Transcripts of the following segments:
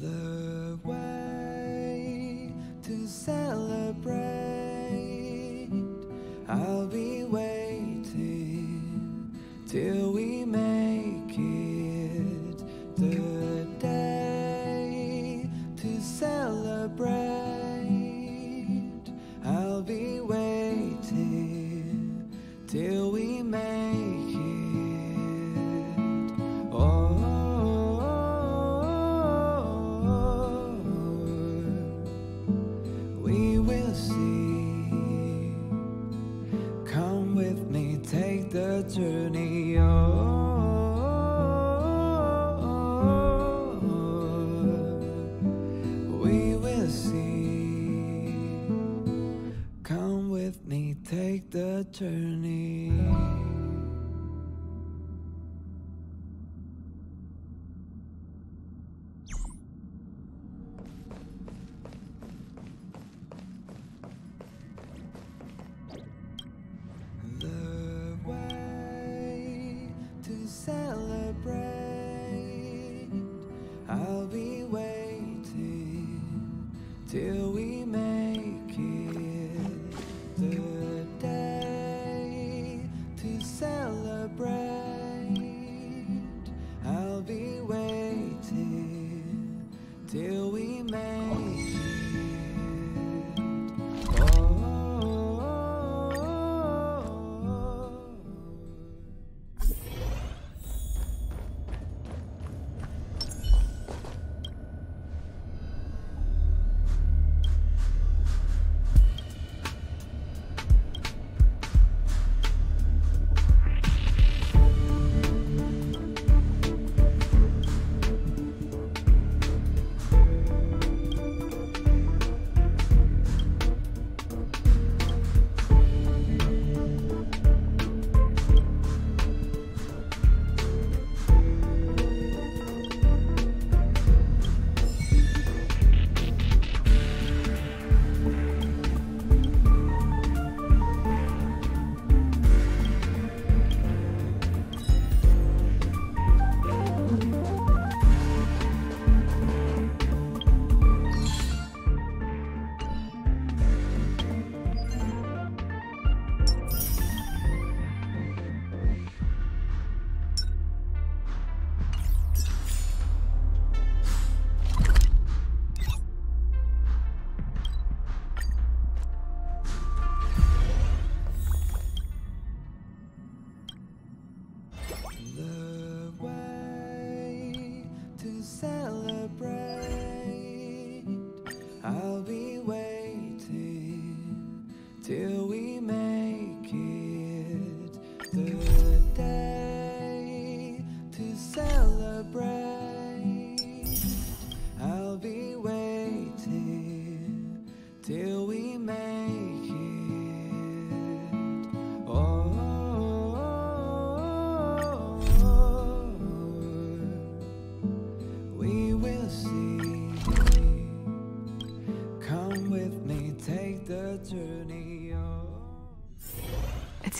The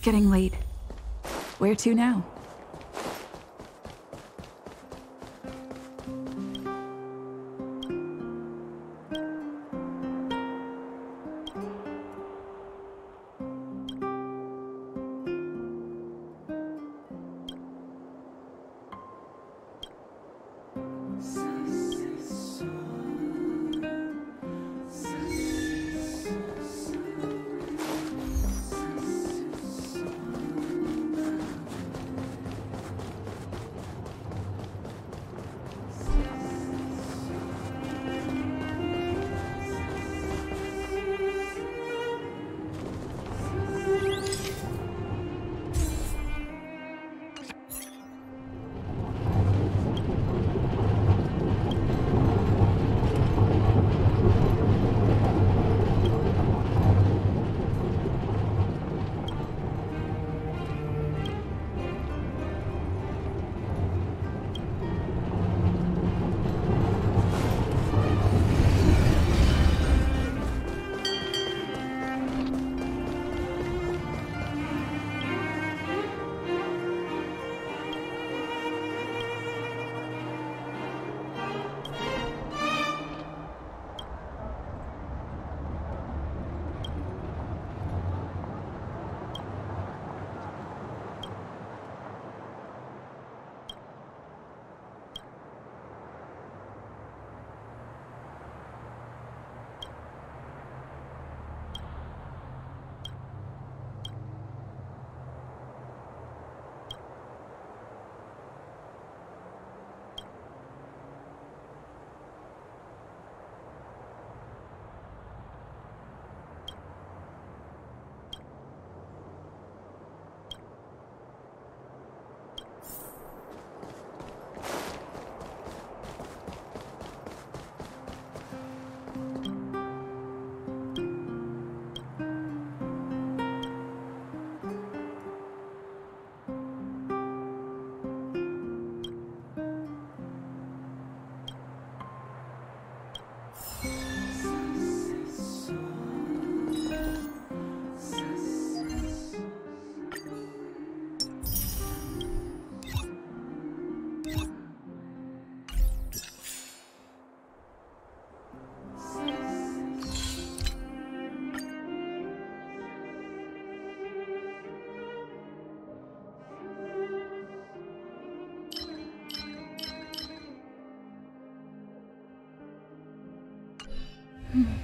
getting late. Where to now? The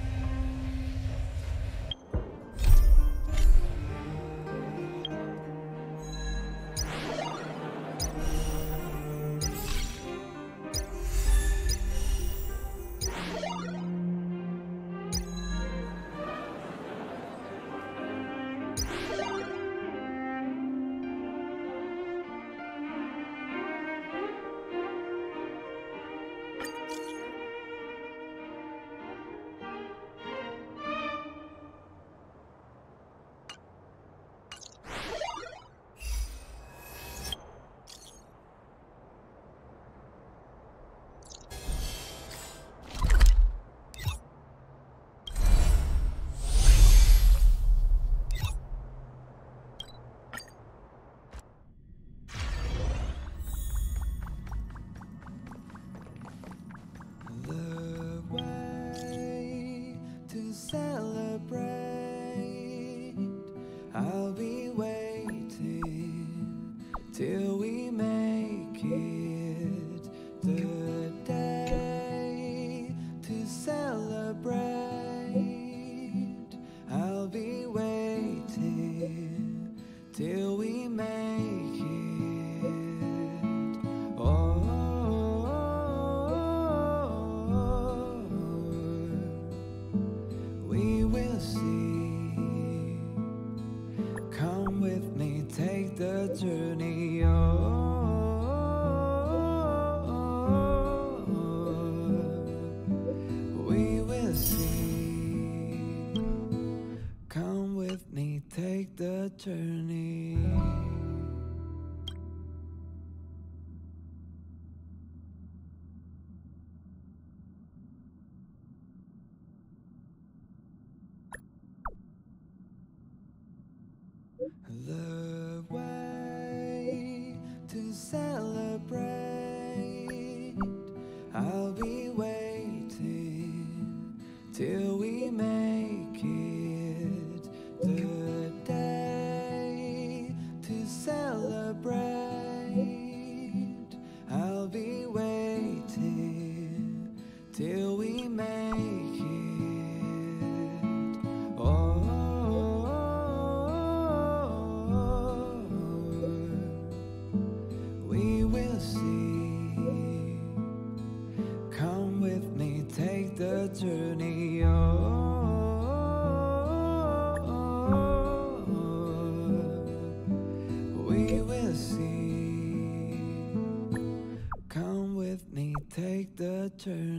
take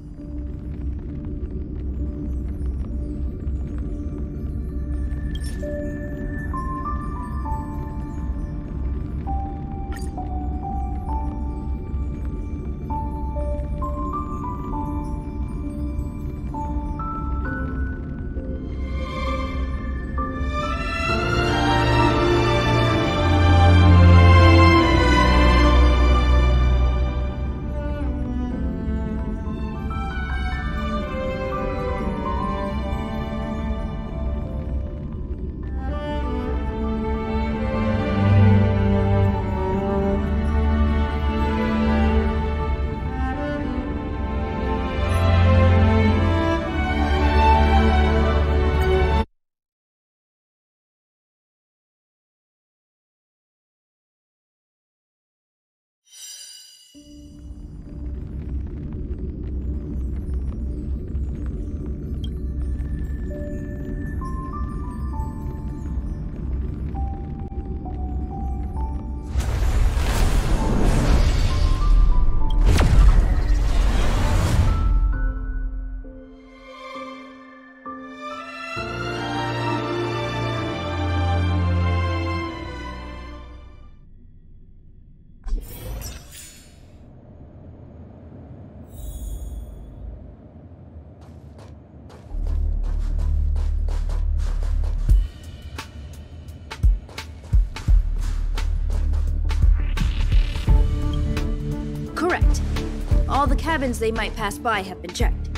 cabins they might pass by have been checked.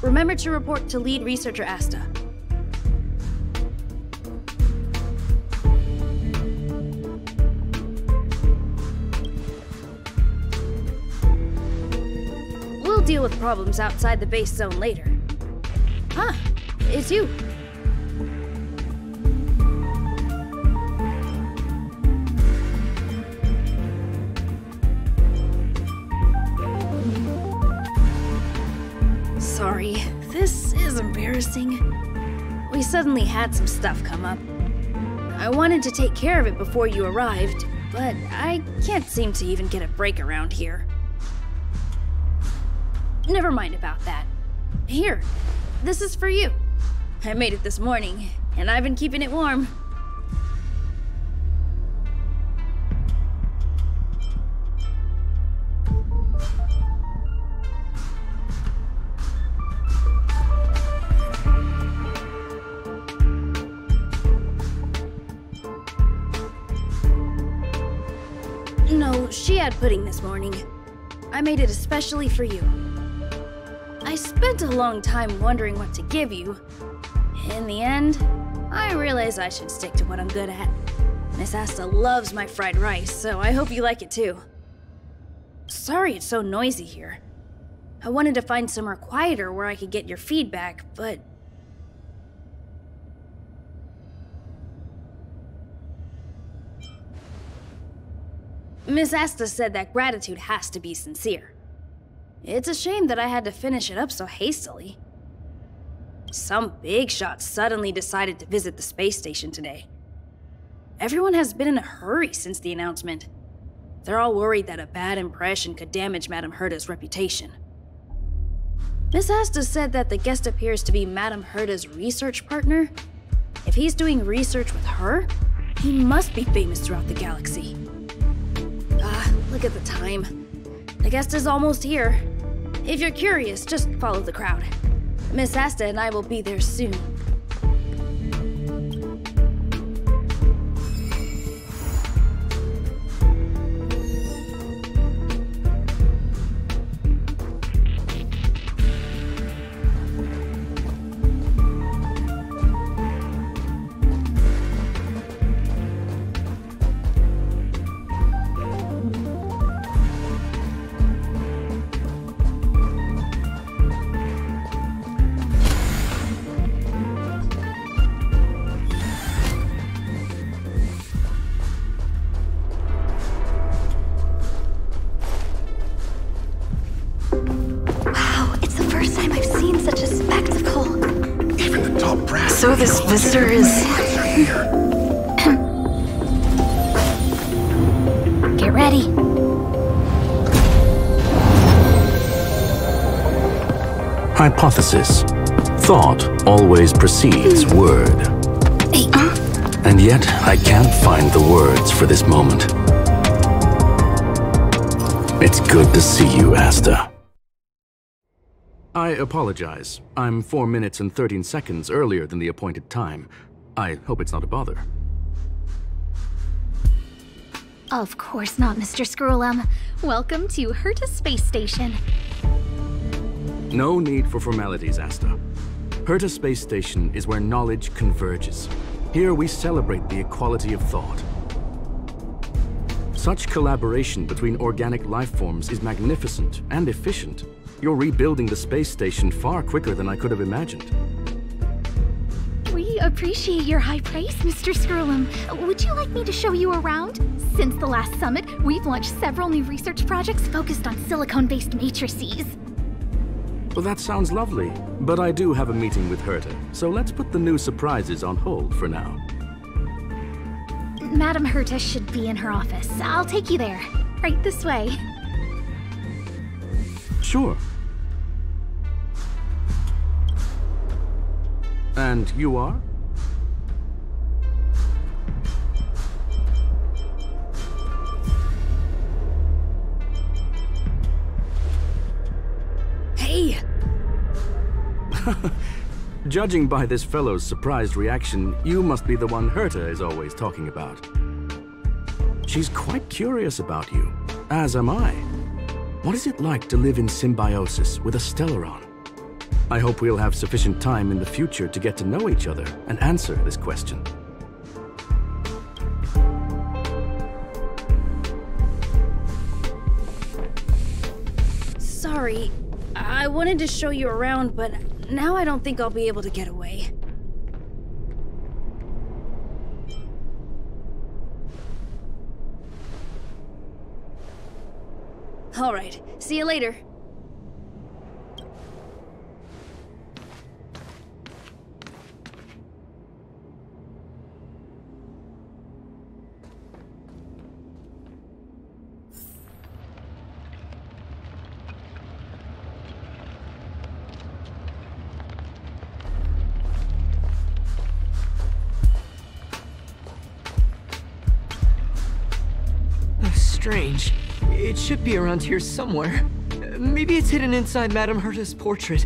Remember to report to lead researcher Asta. We'll deal with problems outside the base zone later. Huh, it's you. Embarrassing. We suddenly had some stuff come up. I wanted to take care of it before you arrived, but I can't seem to even get a break around here. Never mind about that. Here, this is for you. I made it this morning, and I've been keeping it warm. This morning. I made it especially for you. I spent a long time wondering what to give you. In the end, I realized I should stick to what I'm good at. Miss Asta loves my fried rice, so I hope you like it too. Sorry it's so noisy here. I wanted to find somewhere quieter where I could get your feedback, but Miss Asta said that gratitude has to be sincere. It's a shame that I had to finish it up so hastily. Some big shot suddenly decided to visit the space station today. Everyone has been in a hurry since the announcement. They're all worried that a bad impression could damage Madame Herta's reputation. Miss Asta said that the guest appears to be Madame Herta's research partner. If he's doing research with her, he must be famous throughout the galaxy. Ah, look at the time. The guest is almost here. If you're curious, just follow the crowd. Miss Asta and I will be there soon. Thought always precedes hmm. word. Uh. And yet, I can't find the words for this moment. It's good to see you, Asta. I apologize. I'm 4 minutes and 13 seconds earlier than the appointed time. I hope it's not a bother. Of course not, Mr. Screwllum. Welcome to Herta Space Station. No need for formalities, Asta. Herta Space Station is where knowledge converges. Here we celebrate the equality of thought. Such collaboration between organic life forms is magnificent and efficient. You're rebuilding the space station far quicker than I could have imagined. We appreciate your high praise, Mr. Screwllum. Would you like me to show you around? Since the last summit, we've launched several new research projects focused on silicone-based matrices. Well, that sounds lovely, but I do have a meeting with Herta, so let's put the new surprises on hold for now. Madam Herta should be in her office. I'll take you there. Right this way. Sure. And you are? Hey! Judging by this fellow's surprised reaction, you must be the one Herta is always talking about. She's quite curious about you, as am I. What is it like to live in symbiosis with a Stellaron? I hope we'll have sufficient time in the future to get to know each other and answer this question. Sorry. I wanted to show you around, but now I don't think I'll be able to get away. Alright, see you later. It should be around here somewhere. Maybe it's hidden inside Madame Herta's portrait.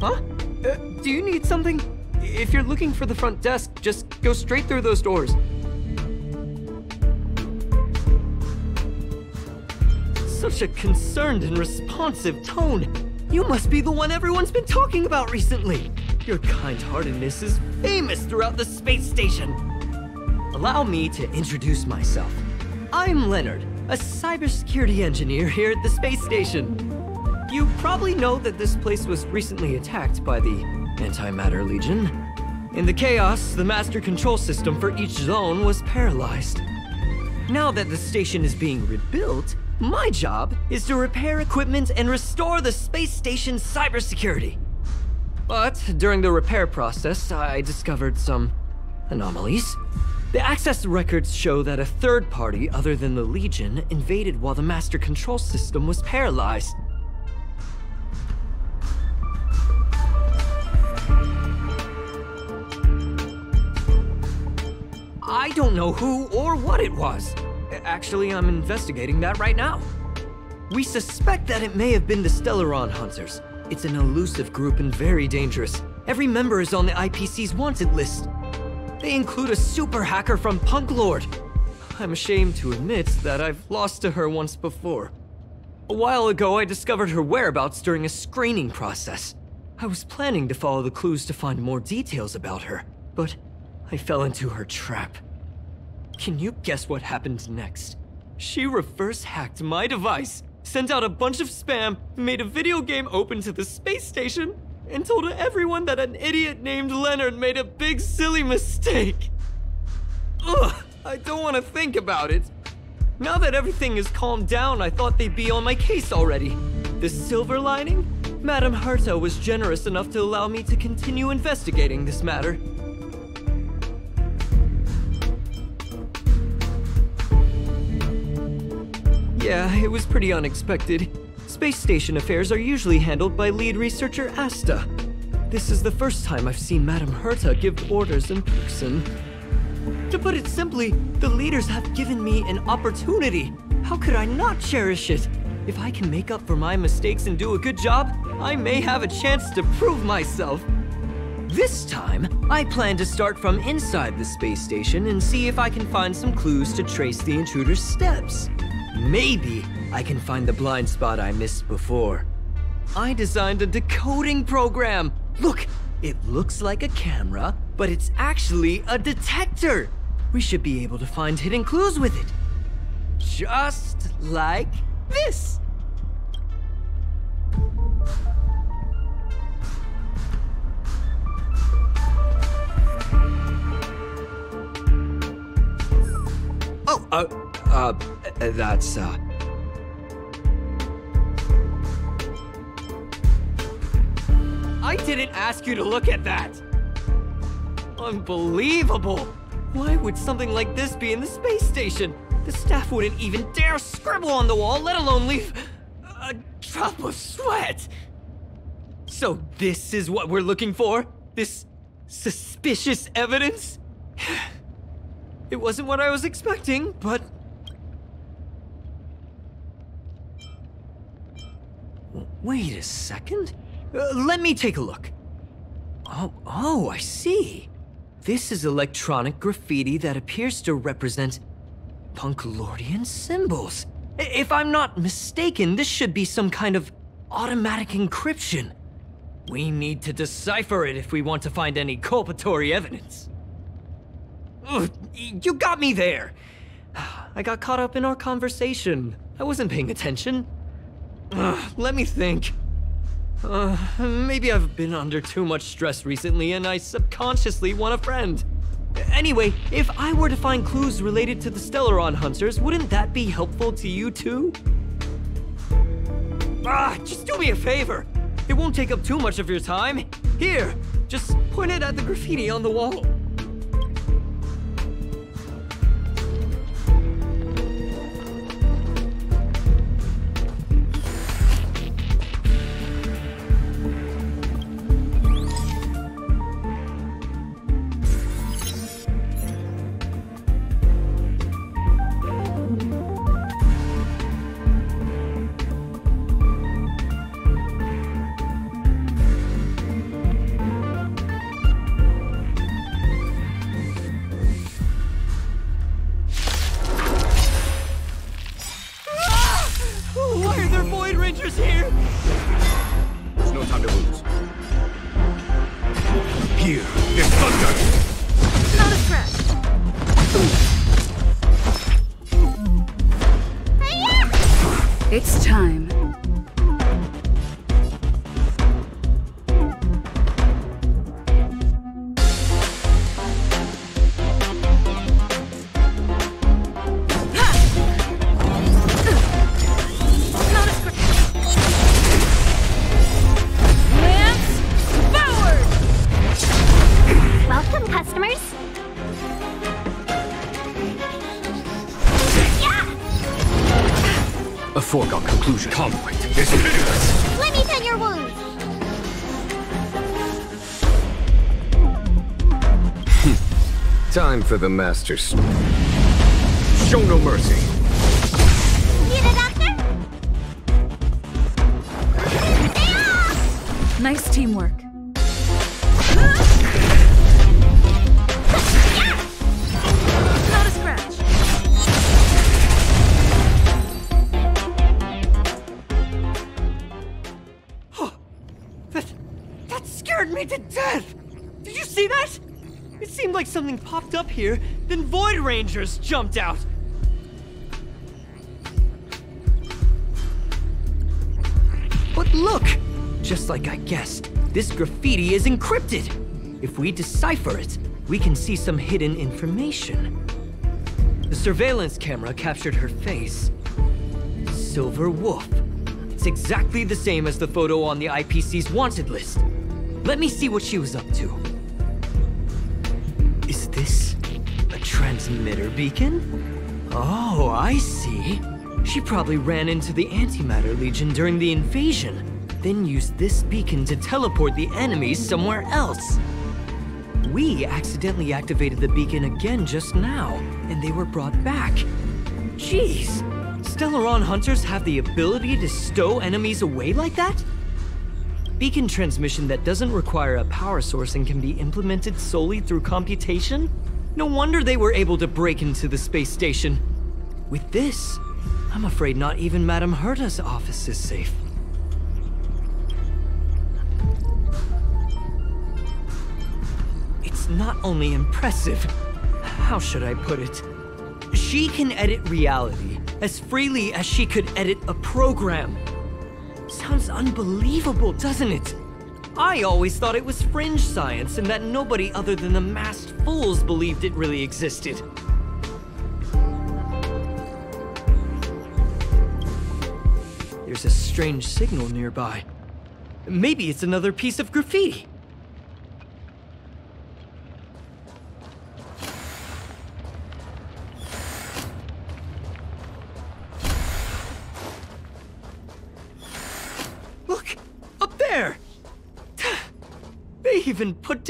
Huh? Uh, do you need something? If you're looking for the front desk, just go straight through those doors. Such a concerned and responsive tone. You must be the one everyone's been talking about recently. Your kind-heartedness is famous throughout the space station. Allow me to introduce myself. I'm Leonard, a cybersecurity engineer here at the space station. You probably know that this place was recently attacked by the Antimatter Legion. In the chaos, the master control system for each zone was paralyzed. Now that the station is being rebuilt, my job is to repair equipment and restore the space station's cybersecurity. But during the repair process, I discovered some anomalies. The access records show that a third party other than the Legion invaded while the master control system was paralyzed. I don't know who or what it was. Actually, I'm investigating that right now. We suspect that it may have been the Stellaron Hunters. It's an elusive group and very dangerous. Every member is on the IPC's wanted list. They include a super hacker from Punklorde. I'm ashamed to admit that I've lost to her once before. A while ago, I discovered her whereabouts during a screening process. I was planning to follow the clues to find more details about her, but I fell into her trap. Can you guess what happened next? She reverse hacked my device, sent out a bunch of spam, made a video game open to the space station, and told everyone that an idiot named Leonard made a big silly mistake. Ugh, I don't want to think about it. Now that everything is calmed down, I thought they'd be on my case already. The silver lining? Madame Herta was generous enough to allow me to continue investigating this matter. Yeah, it was pretty unexpected. Space station affairs are usually handled by lead researcher Asta. This is the first time I've seen Madame Herta give orders in person. To put it simply, the leaders have given me an opportunity. How could I not cherish it? If I can make up for my mistakes and do a good job, I may have a chance to prove myself. This time, I plan to start from inside the space station and see if I can find some clues to trace the intruder's steps. Maybe I can find the blind spot I missed before. I designed a decoding program. Look, it looks like a camera, but it's actually a detector. We should be able to find hidden clues with it. Just like this. Oh, uh, uh, that's, uh... I didn't ask you to look at that! Unbelievable! Why would something like this be in the space station? The staff wouldn't even dare scribble on the wall, let alone leave a drop of sweat! So this is what we're looking for? This suspicious evidence? It wasn't what I was expecting, but... Wait a second. Uh, let me take a look. Oh, oh, I see. This is electronic graffiti that appears to represent Punklordian symbols. If I'm not mistaken, this should be some kind of automatic encryption. We need to decipher it if we want to find any culpatory evidence. Ugh, you got me there. I got caught up in our conversation. I wasn't paying attention. Ugh, let me think. Uh, maybe I've been under too much stress recently and I subconsciously want a friend. Anyway, if I were to find clues related to the Stellaron Hunters, wouldn't that be helpful to you too? Ah, just do me a favor. It won't take up too much of your time. Here, just point it at the graffiti on the wall. Foregone conclusion. Conflict is pitiless! Let me tend your wounds. Time for the masters. Show no mercy. Need a doctor? Nice teamwork. Here, then Void Rangers jumped out. But look! Just like I guessed, this graffiti is encrypted. If we decipher it, we can see some hidden information. The surveillance camera captured her face. Silver Wolf. It's exactly the same as the photo on the IPC's wanted list. Let me see what she was up to. Transmitter beacon? Oh, I see. She probably ran into the Antimatter Legion during the invasion, then used this beacon to teleport the enemies somewhere else. We accidentally activated the beacon again just now, and they were brought back. Jeez, Stellaron hunters have the ability to stow enemies away like that? Beacon transmission that doesn't require a power source and can be implemented solely through computation? No wonder they were able to break into the space station. With this, I'm afraid not even Madame Herta's office is safe. It's not only impressive, how should I put it? She can edit reality as freely as she could edit a program. Sounds unbelievable, doesn't it? I always thought it was fringe science and that nobody other than the masked fools believed it really existed. There's a strange signal nearby. Maybe it's another piece of graffiti.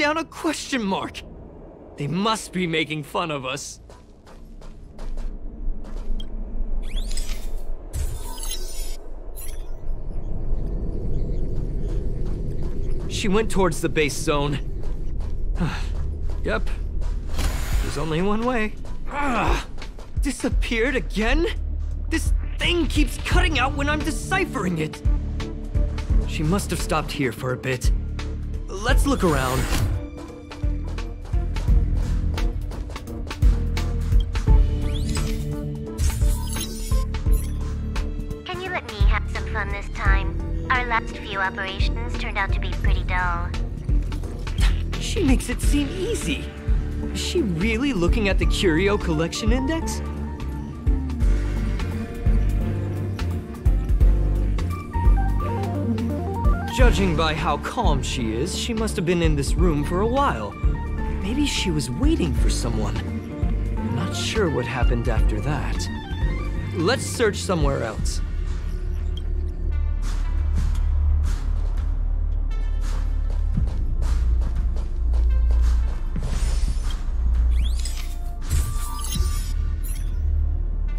Down a question mark! They must be making fun of us. She went towards the base zone. yep. There's only one way. Ah, disappeared again? This thing keeps cutting out when I'm deciphering it. She must have stopped here for a bit. Let's look around. Fun this time? Our last few operations turned out to be pretty dull. She makes it seem easy. Is she really looking at the Curio Collection Index? Judging by how calm she is, she must have been in this room for a while. Maybe she was waiting for someone. I'm not sure what happened after that. Let's search somewhere else.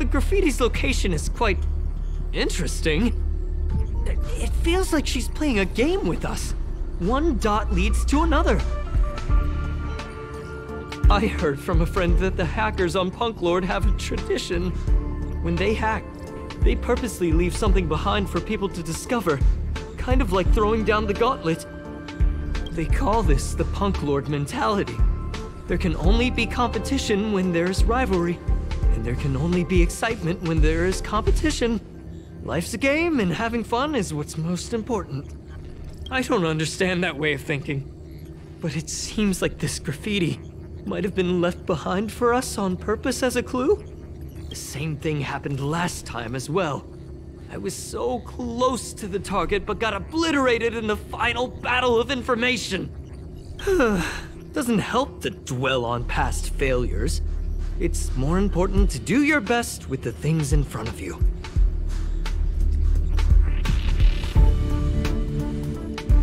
The graffiti's location is quite interesting. It feels like she's playing a game with us. One dot leads to another. I heard from a friend that the hackers on Punklorde have a tradition. When they hack, they purposely leave something behind for people to discover, kind of like throwing down the gauntlet. They call this the Punklorde mentality. There can only be competition when there's rivalry, and there can only be excitement when there is competition. Life's a game, and having fun is what's most important. I don't understand that way of thinking, but it seems like this graffiti might have been left behind for us on purpose as a clue. The same thing happened last time as well. I was so close to the target, but got obliterated in the final battle of information. Doesn't help to dwell on past failures. It's more important to do your best with the things in front of you.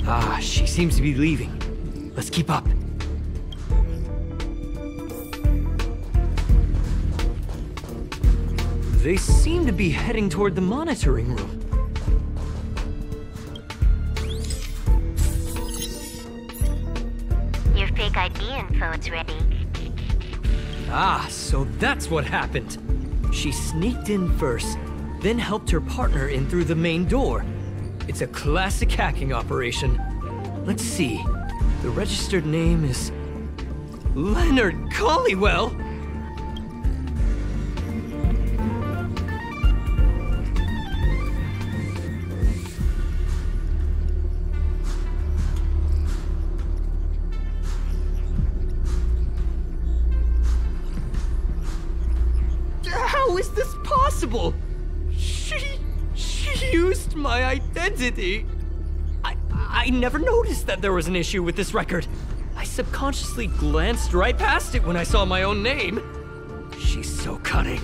Ah, she seems to be leaving. Let's keep up. They seem to be heading toward the monitoring room. Your fake ID info is ready. Ah, so that's what happened. She sneaked in first, then helped her partner in through the main door. It's a classic hacking operation. Let's see. The registered name is Leonard Collywell. City. I, I never noticed that there was an issue with this record. I subconsciously glanced right past it when I saw my own name. She's so cunning.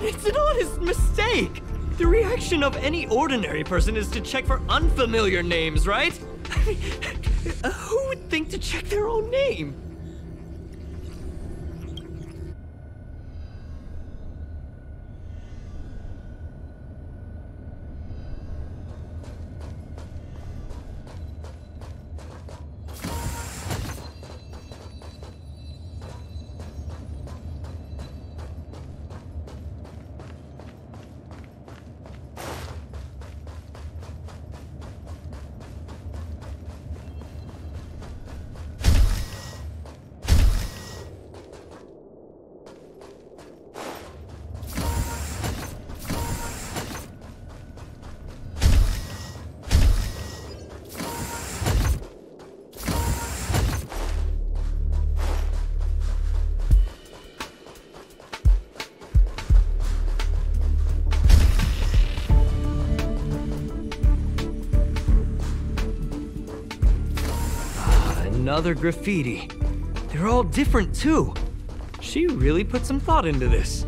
It's an honest mistake! The reaction of any ordinary person is to check for unfamiliar names, right? I mean, who would think to check their own name? Another graffiti. They're all different too. She really put some thought into this.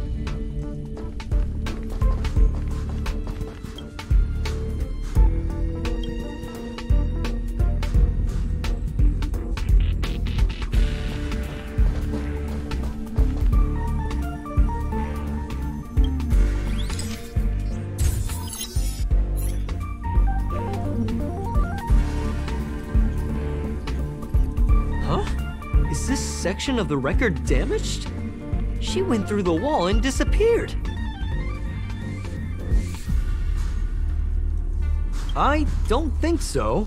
Section of the record damaged? She went through the wall and disappeared. I don't think so.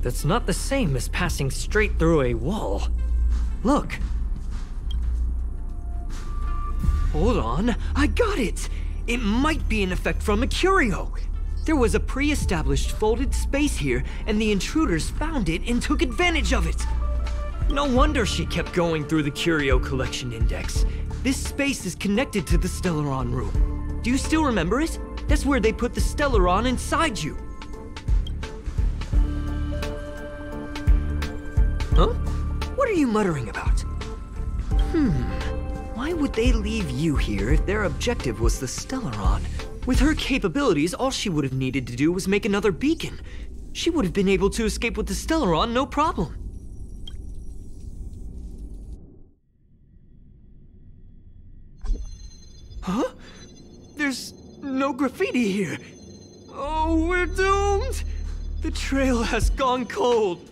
That's not the same as passing straight through a wall. Look. Hold on, I got it! It might be an effect from a curio. There was a pre-established folded space here, and the intruders found it and took advantage of it. No wonder she kept going through the Curio Collection Index. This space is connected to the Stellaron room. Do you still remember it? That's where they put the Stellaron inside you. Huh? What are you muttering about? Hmm. Why would they leave you here if their objective was the Stellaron? With her capabilities, all she would have needed to do was make another beacon. She would have been able to escape with the Stellaron no problem. Huh? There's no graffiti here. Oh, we're doomed! The trail has gone cold.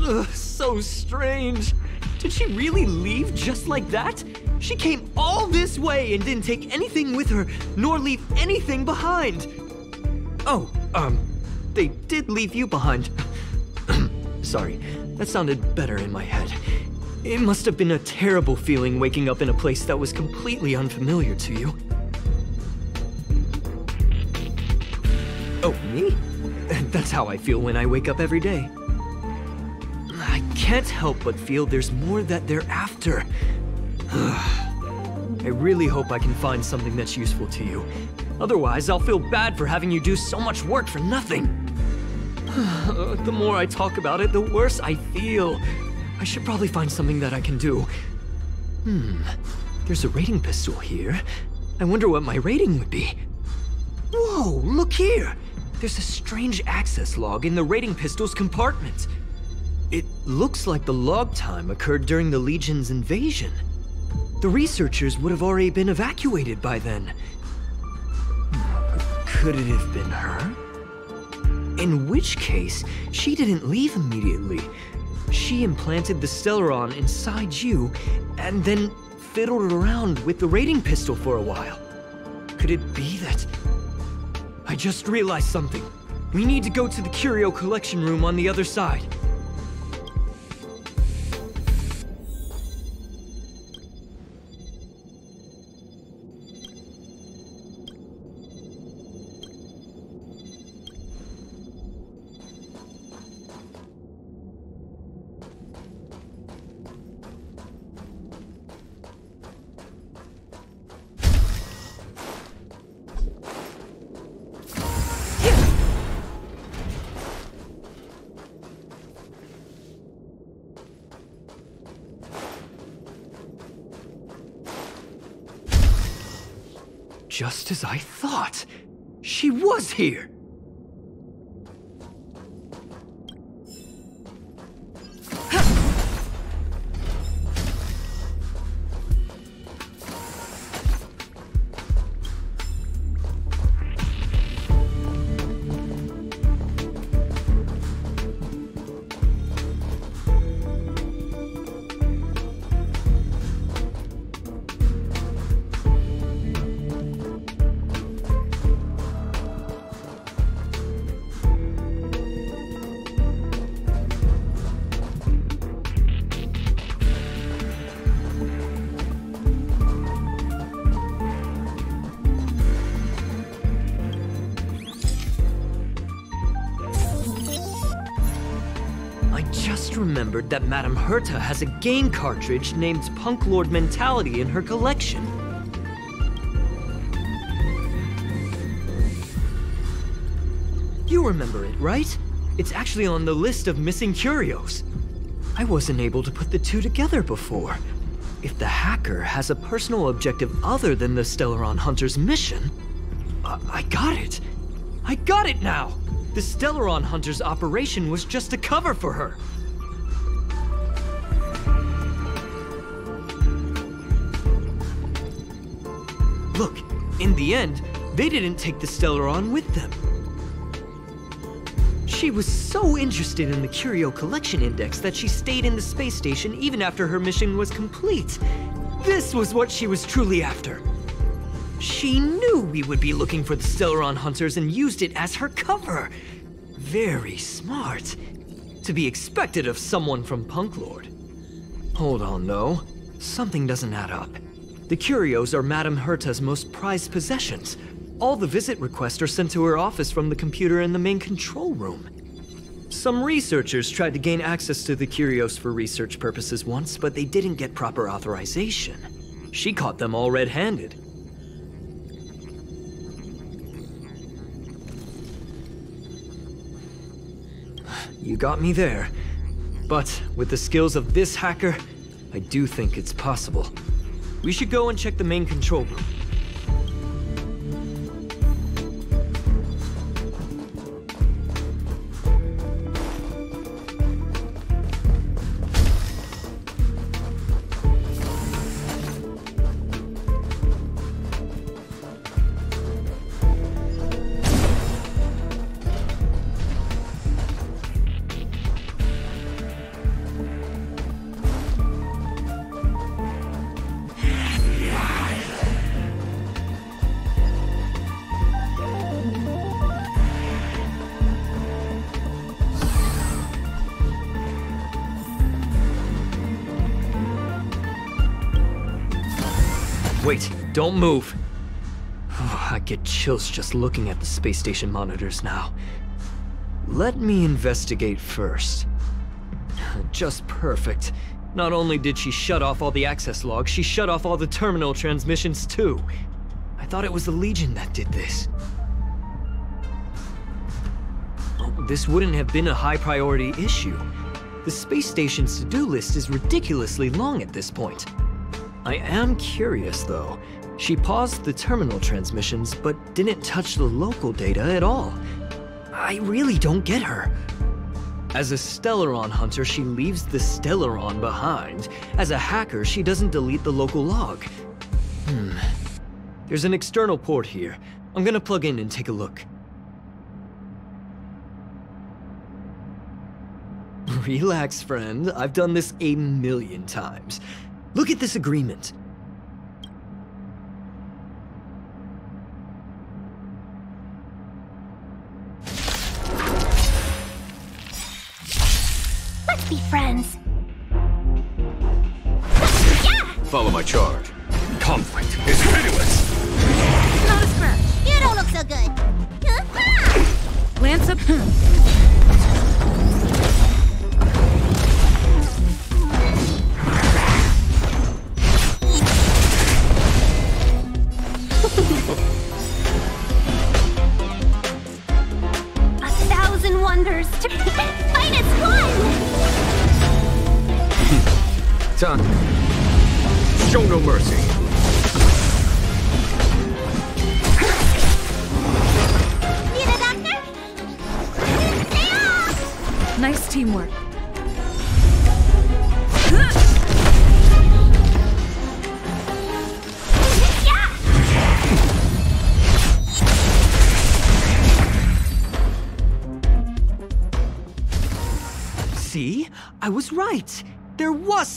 Ugh, so strange. Did she really leave just like that? She came all this way and didn't take anything with her, nor leave anything behind. Oh, um, they did leave you behind. Sorry, that sounded better in my head. It must have been a terrible feeling waking up in a place that was completely unfamiliar to you. That's how I feel when I wake up every day. I can't help but feel there's more that they're after. I really hope I can find something that's useful to you. Otherwise, I'll feel bad for having you do so much work for nothing. the more I talk about it, the worse I feel. I should probably find something that I can do. Hmm, there's a rating pistol here. I wonder what my rating would be. Whoa, look here! There's a strange access log in the rating pistol's compartment. It looks like the log time occurred during the Legion's invasion. The researchers would have already been evacuated by then. Could it have been her? In which case, she didn't leave immediately. She implanted the Stellaron inside you, and then fiddled around with the rating pistol for a while. Could it be that... I just realized something. We need to go to the curio collection room on the other side. Here. Remembered that Madame Herta has a game cartridge named Punklorde Mentality in her collection. You remember it, right? It's actually on the list of missing curios. I wasn't able to put the two together before. If the hacker has a personal objective other than the Stellaron Hunter's mission, I, I got it. I got it now! The Stellaron Hunter's operation was just a cover for her. The end, they didn't take the Stellaron with them. She was so interested in the Curio Collection Index that she stayed in the space station even after her mission was complete. This was what she was truly after. She knew we would be looking for the Stellaron Hunters and used it as her cover. Very smart. To be expected of someone from Punklorde. Hold on, though. Something doesn't add up. The curios are Madame Herta's most prized possessions. All the visit requests are sent to her office from the computer in the main control room. Some researchers tried to gain access to the curios for research purposes once, but they didn't get proper authorization. She caught them all red-handed. You got me there. But with the skills of this hacker, I do think it's possible. We should go and check the main control room. Don't move. I get chills just looking at the space station monitors now. Let me investigate first. Just perfect. Not only did she shut off all the access logs, she shut off all the terminal transmissions too. I thought it was the Legion that did this. Oh, This wouldn't have been a high priority issue. The space station's to-do list is ridiculously long at this point. I am curious, though. She paused the terminal transmissions, but didn't touch the local data at all. I really don't get her. As a Stellaron hunter, she leaves the Stellaron behind. As a hacker, she doesn't delete the local log. Hmm. There's an external port here. I'm gonna plug in and take a look. Relax, friend. I've done this a million times. Look at this agreement. Let's be friends. Follow my charge. Conflict is pitiless. Not a scratch. You don't look so good. Huh? Lance up.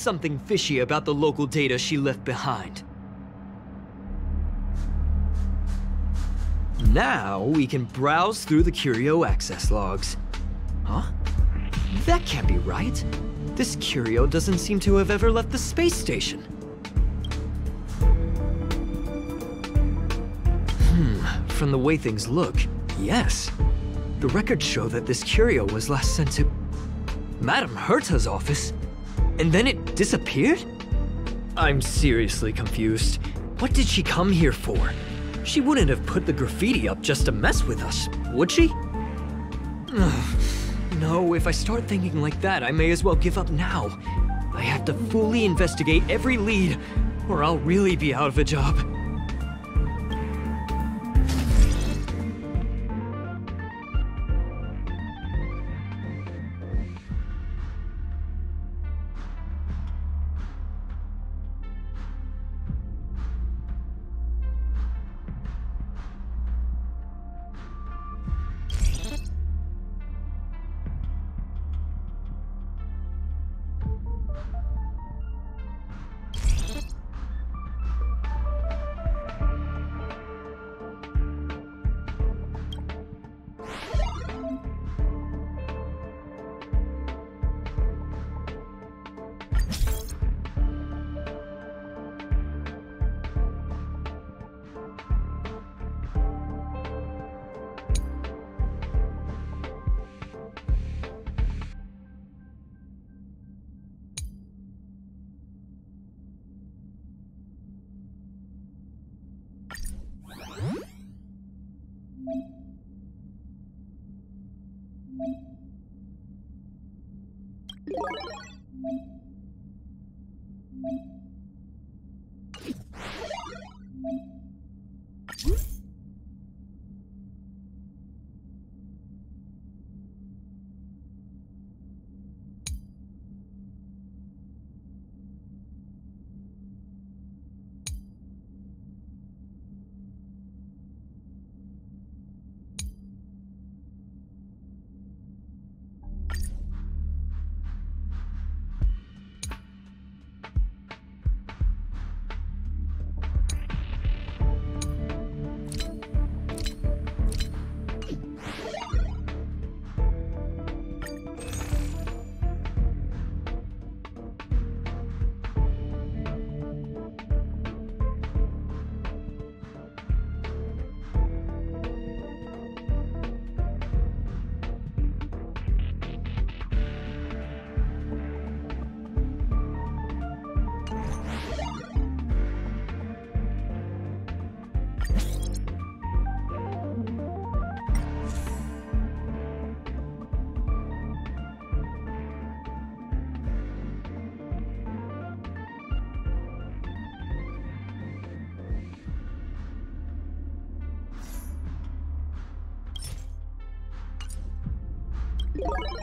Something fishy about the local data she left behind. Now we can browse through the Curio access logs. Huh? That can't be right. This Curio doesn't seem to have ever left the space station. Hmm, from the way things look, yes. The records show that this Curio was last sent to Madame Herta's office, and then it disappeared? I'm seriously confused. What did she come here for? She wouldn't have put the graffiti up just to mess with us, would she? no, if I start thinking like that, I may as well give up now. I have to fully investigate every lead, or I'll really be out of a job. you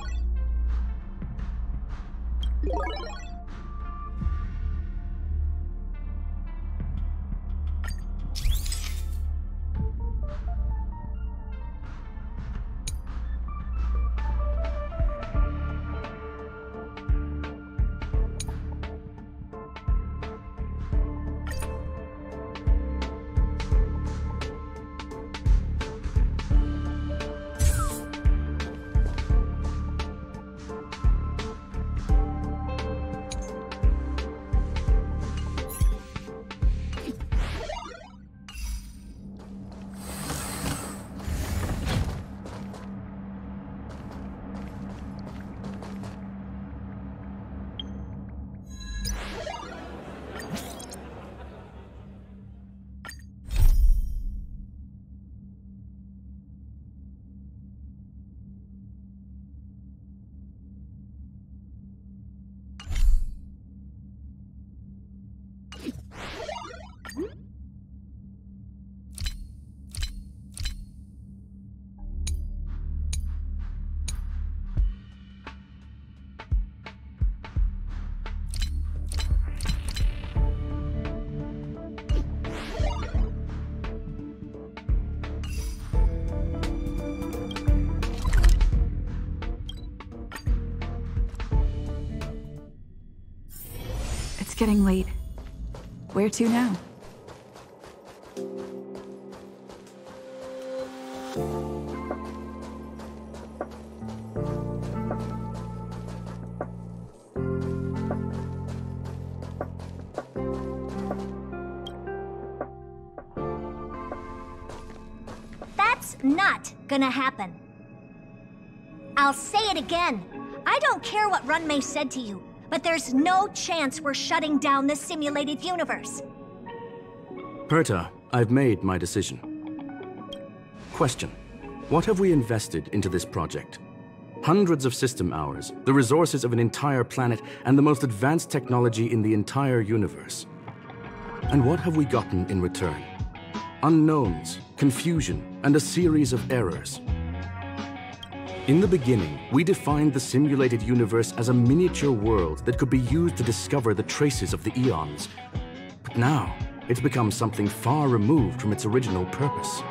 getting late. Where to now? That's not gonna happen. I'll say it again. I don't care what Ruan Mei said to you, but there's no chance we're shutting down the simulated universe. Herta, I've made my decision. Question. What have we invested into this project? Hundreds of system hours, the resources of an entire planet, and the most advanced technology in the entire universe. And what have we gotten in return? Unknowns, confusion, and a series of errors. In the beginning, we defined the simulated universe as a miniature world that could be used to discover the traces of the eons. But now, it's become something far removed from its original purpose.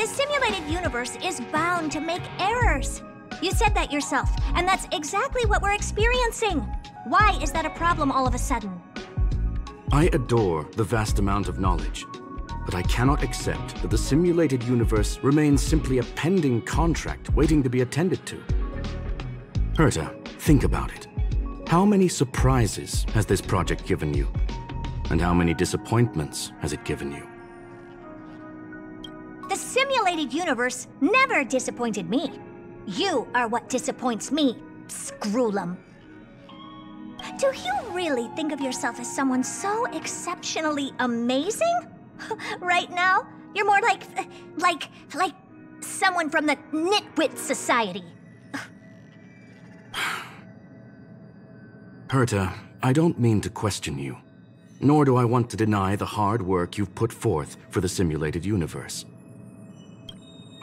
The simulated universe is bound to make errors. You said that yourself, and that's exactly what we're experiencing. Why is that a problem all of a sudden? I adore the vast amount of knowledge, but I cannot accept that the simulated universe remains simply a pending contract waiting to be attended to. Herta, think about it. How many surprises has this project given you? And how many disappointments has it given you? The simulated universe never disappointed me. You are what disappoints me, Screwllum. Do you really think of yourself as someone so exceptionally amazing? right now, you're more like, like, like someone from the Nitwit Society. Herta, I don't mean to question you, nor do I want to deny the hard work you've put forth for the simulated universe.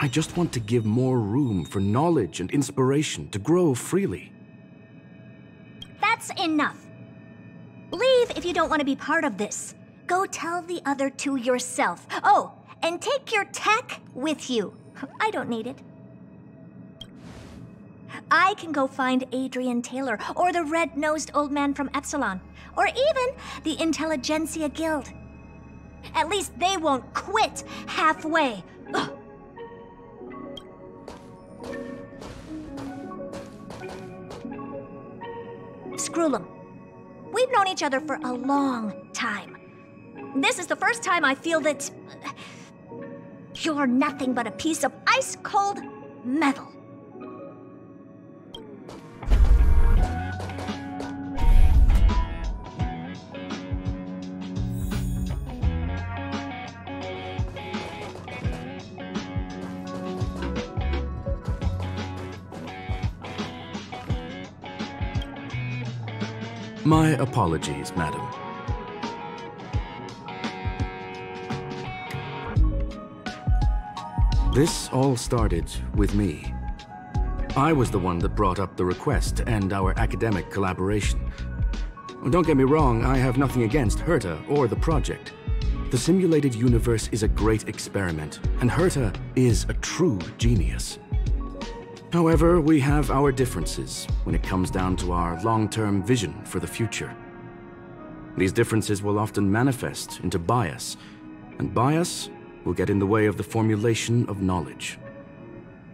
I just want to give more room for knowledge and inspiration to grow freely. That's enough. Leave if you don't want to be part of this. Go tell the other two yourself. Oh, and take your tech with you. I don't need it. I can go find Adrian Taylor or the red nosed old man from Epsilon, or even the Intelligentsia Guild. At least they won't quit halfway. Ugh. them. we've known each other for a long time. This is the first time I feel that. You're nothing but a piece of ice cold metal. My apologies, madam. This all started with me. I was the one that brought up the request to end our academic collaboration. Don't get me wrong, I have nothing against Herta or the project. The simulated universe is a great experiment, and Herta is a true genius. However, we have our differences when it comes down to our long-term vision for the future. These differences will often manifest into bias, and bias will get in the way of the formulation of knowledge.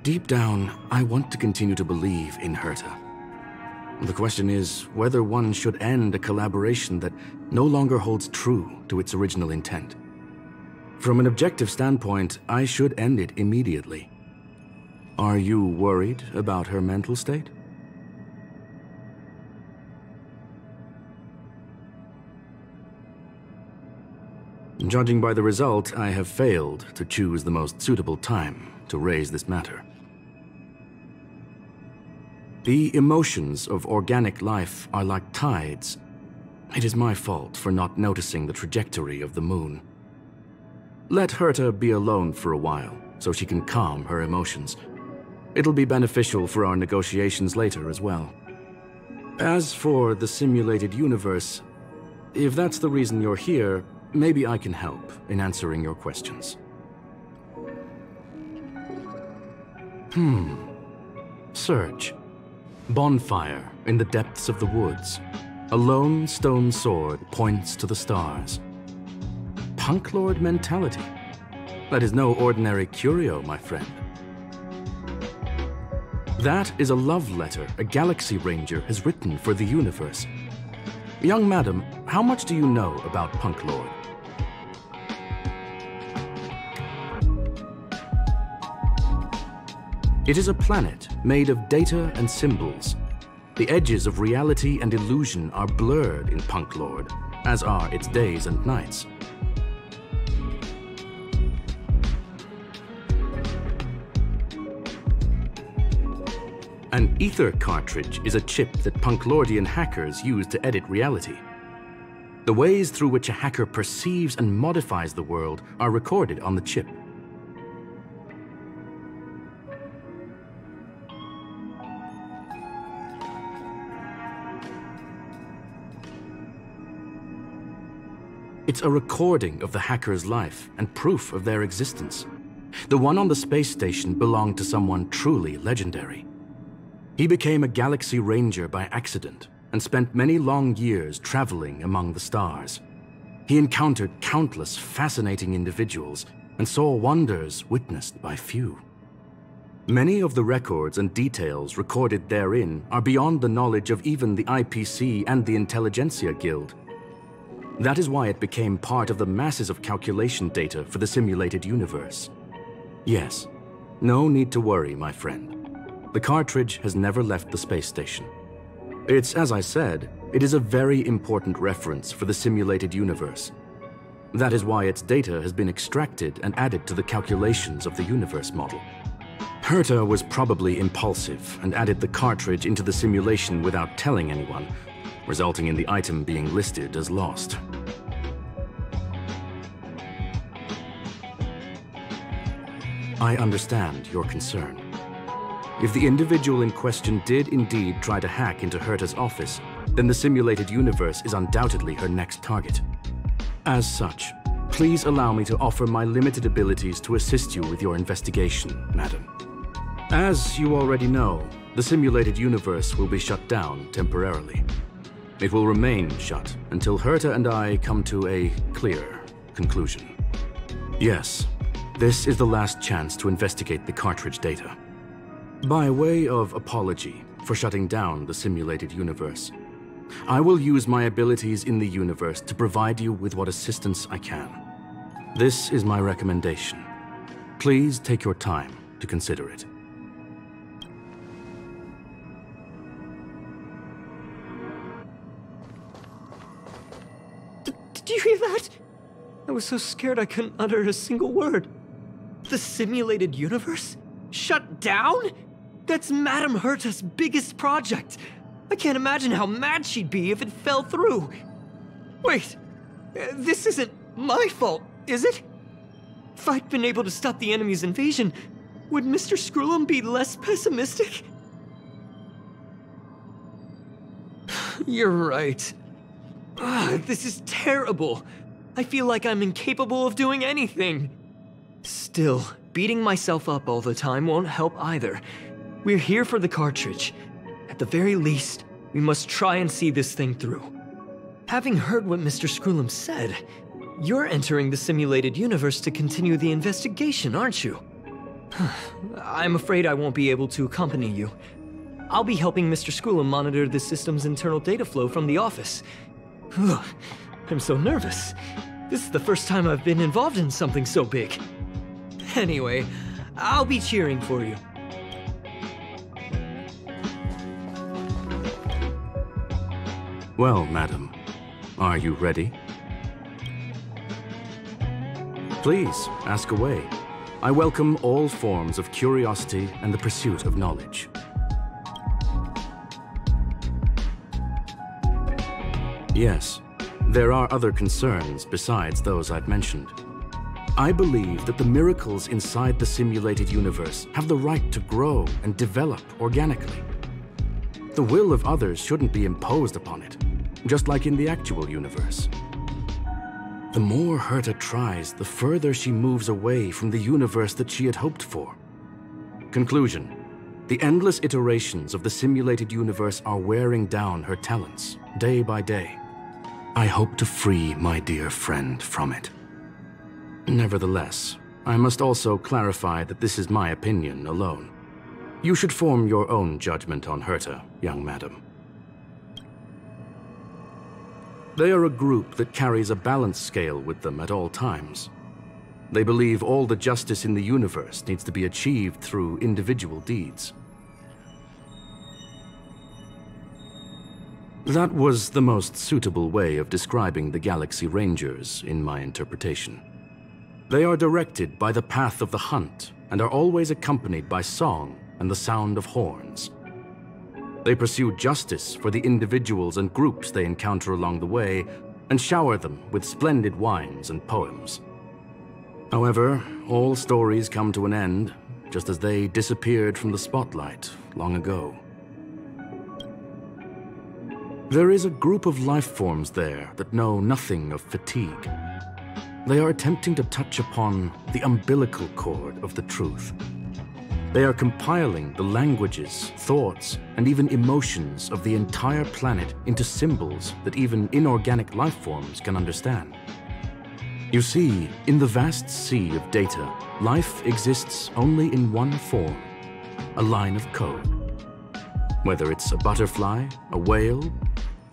Deep down, I want to continue to believe in Herta. The question is whether one should end a collaboration that no longer holds true to its original intent. From an objective standpoint, I should end it immediately. Are you worried about her mental state? Judging by the result, I have failed to choose the most suitable time to raise this matter. The emotions of organic life are like tides. It is my fault for not noticing the trajectory of the moon. Let Herta be alone for a while, so she can calm her emotions. It'll be beneficial for our negotiations later as well. As for the simulated universe, if that's the reason you're here, maybe I can help in answering your questions. Hmm. Search. Bonfire in the depths of the woods. A lone stone sword points to the stars. Punklorde mentality. That is no ordinary curio, my friend. That is a love letter a Galaxy Ranger has written for the universe. Young madam, how much do you know about Punklorde? It is a planet made of data and symbols. The edges of reality and illusion are blurred in Punklorde, as are its days and nights. An ether cartridge is a chip that Punklordian hackers use to edit reality. The ways through which a hacker perceives and modifies the world are recorded on the chip. It's a recording of the hacker's life and proof of their existence. The one on the space station belonged to someone truly legendary. He became a Galaxy Ranger by accident and spent many long years traveling among the stars. He encountered countless fascinating individuals and saw wonders witnessed by few. Many of the records and details recorded therein are beyond the knowledge of even the IPC and the Intelligentsia Guild. That is why it became part of the masses of calculation data for the simulated universe. Yes, no need to worry, my friend. The cartridge has never left the space station. It's, as I said, it is a very important reference for the simulated universe. That is why its data has been extracted and added to the calculations of the universe model. Herta was probably impulsive and added the cartridge into the simulation without telling anyone, resulting in the item being listed as lost. I understand your concern. If the individual in question did indeed try to hack into Herta's office, then the simulated universe is undoubtedly her next target. As such, please allow me to offer my limited abilities to assist you with your investigation, madam. As you already know, the simulated universe will be shut down temporarily. It will remain shut until Herta and I come to a clear conclusion. Yes, this is the last chance to investigate the cartridge data. By way of apology for shutting down the simulated universe, I will use my abilities in the universe to provide you with what assistance I can. This is my recommendation. Please take your time to consider it. Did you hear that? I was so scared I couldn't utter a single word. The simulated universe? Shut down? That's Madame Herta's biggest project. I can't imagine how mad she'd be if it fell through. Wait, uh, this isn't my fault, is it? If I'd been able to stop the enemy's invasion, would Mr. Screwllum be less pessimistic? You're right. Ah, this is terrible. I feel like I'm incapable of doing anything. Still, beating myself up all the time won't help either. We're here for the cartridge. At the very least, we must try and see this thing through. Having heard what Mr. Screwllum said, you're entering the simulated universe to continue the investigation, aren't you? I'm afraid I won't be able to accompany you. I'll be helping Mr. Screwllum monitor the system's internal data flow from the office. I'm so nervous. This is the first time I've been involved in something so big. Anyway, I'll be cheering for you. Well, madam, are you ready? Please, ask away. I welcome all forms of curiosity and the pursuit of knowledge. Yes, there are other concerns besides those I've mentioned. I believe that the miracles inside the simulated universe have the right to grow and develop organically. The will of others shouldn't be imposed upon it, just like in the actual universe. The more Herta tries, the further she moves away from the universe that she had hoped for. Conclusion. The endless iterations of the simulated universe are wearing down her talents, day by day. I hope to free my dear friend from it. Nevertheless, I must also clarify that this is my opinion alone. You should form your own judgment on Herta, young madam. They are a group that carries a balance scale with them at all times. They believe all the justice in the universe needs to be achieved through individual deeds. That was the most suitable way of describing the Galaxy Rangers, in my interpretation. They are directed by the path of the hunt and are always accompanied by song and the sound of horns. They pursue justice for the individuals and groups they encounter along the way and shower them with splendid wines and poems. However, all stories come to an end, just as they disappeared from the spotlight long ago. There is a group of life forms there that know nothing of fatigue. They are attempting to touch upon the umbilical cord of the truth. They are compiling the languages, thoughts, and even emotions of the entire planet into symbols that even inorganic life forms can understand. You see, in the vast sea of data, life exists only in one form, a line of code. Whether it's a butterfly, a whale,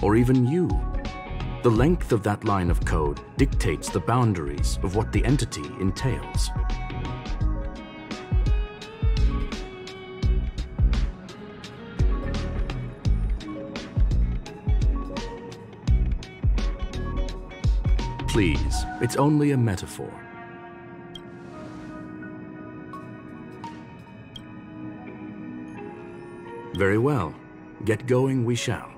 or even you, the length of that line of code dictates the boundaries of what the entity entails. Please, it's only a metaphor. Very well. Get going we shall.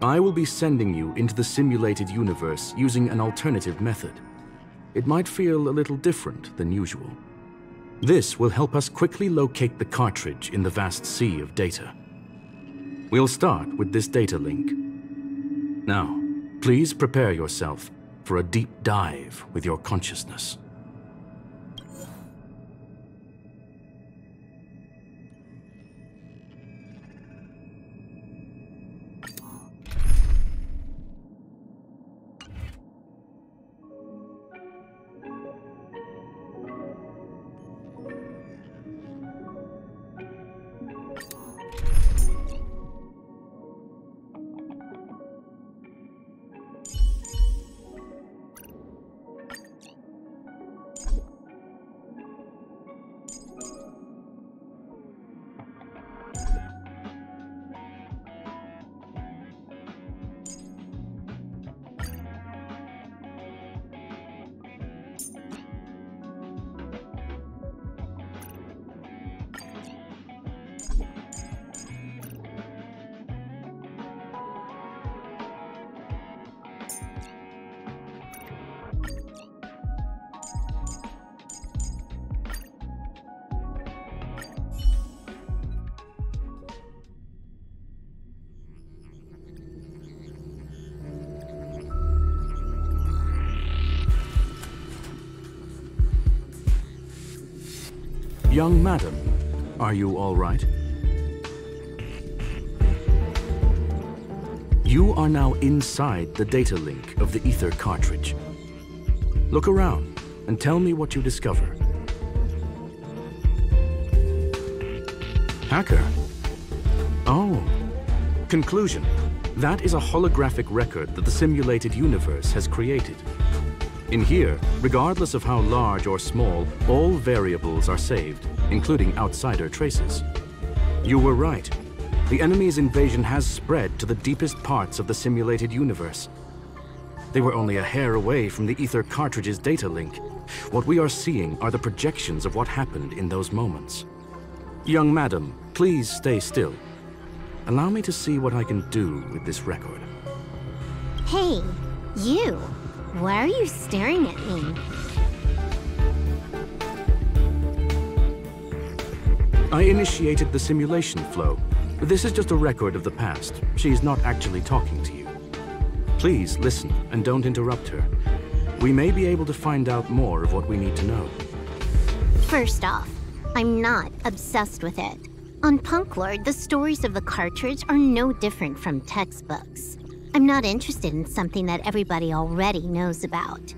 I will be sending you into the simulated universe using an alternative method. It might feel a little different than usual. This will help us quickly locate the cartridge in the vast sea of data. We'll start with this data link. Now, please prepare yourself for a deep dive with your consciousness. Young madam, are you all right? You are now inside the data link of the Ether cartridge. Look around and tell me what you discover. Hacker? Oh. Conclusion. That is a holographic record that the simulated universe has created. In here, regardless of how large or small, all variables are saved, including outsider traces. You were right. The enemy's invasion has spread to the deepest parts of the simulated universe. They were only a hair away from the Ether cartridge's data link. What we are seeing are the projections of what happened in those moments. Young madam, please stay still. Allow me to see what I can do with this record. Hey, you! Why are you staring at me? I initiated the simulation flow. This is just a record of the past. She's not actually talking to you. Please listen and don't interrupt her. We may be able to find out more of what we need to know. First off, I'm not obsessed with it. On Punklorde, the stories of the cartridge are no different from textbooks. I'm not interested in something that everybody already knows about.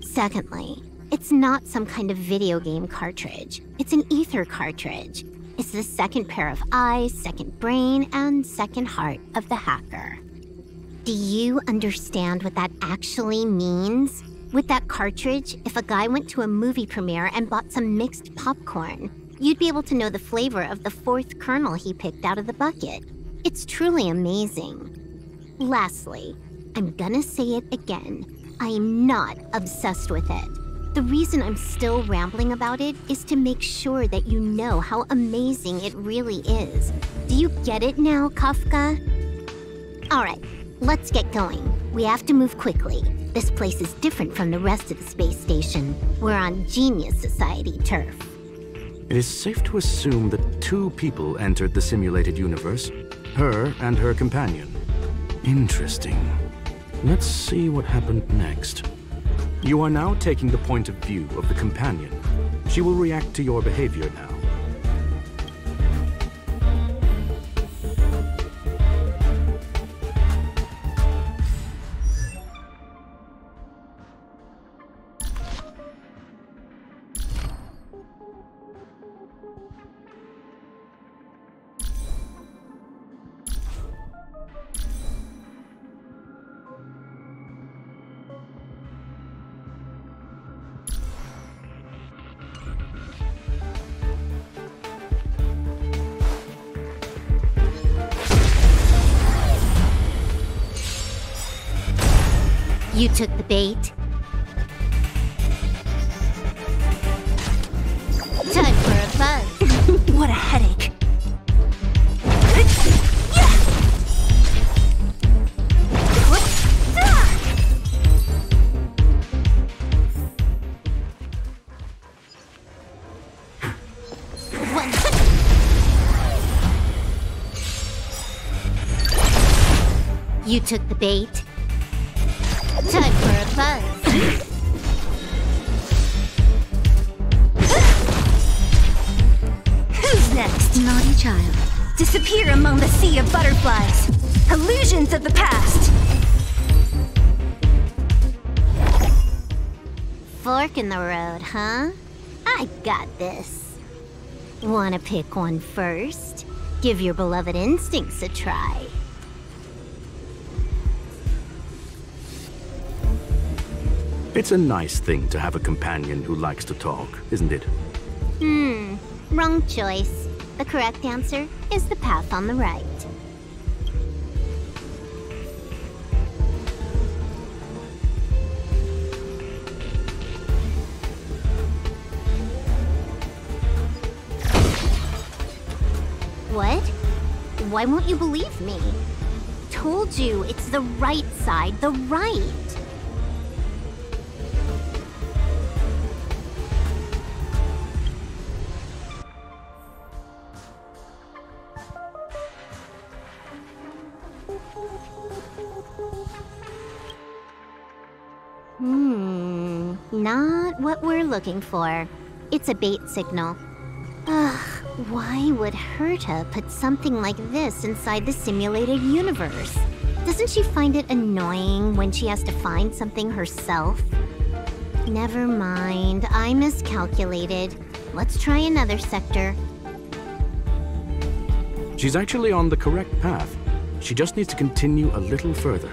Secondly, it's not some kind of video game cartridge. It's an ether cartridge. It's the second pair of eyes, second brain, and second heart of the hacker. Do you understand what that actually means? With that cartridge, if a guy went to a movie premiere and bought some mixed popcorn, you'd be able to know the flavor of the fourth kernel he picked out of the bucket. It's truly amazing. Lastly, I'm gonna say it again. I am not obsessed with it. The reason I'm still rambling about it is to make sure that you know how amazing it really is. Do you get it now, Kafka? Alright, let's get going. We have to move quickly. This place is different from the rest of the space station. We're on Genius Society turf. It is safe to assume that two people entered the simulated universe her and her companion. Interesting. Let's see what happened next. You are now taking the point of view of the companion. She will react to your behavior now. The road, huh? I got this. Wanna pick one first? Give your beloved instincts a try. It's a nice thing to have a companion who likes to talk, isn't it? Hmm, wrong choice. The correct answer is the path on the right. What? Why won't you believe me? Told you, it's the right side, the right. Hmm, not what we're looking for. It's a bait signal. Ugh, why would Herta put something like this inside the simulated universe? Doesn't she find it annoying when she has to find something herself? Never mind, I miscalculated. Let's try another sector. She's actually on the correct path. She just needs to continue a little further.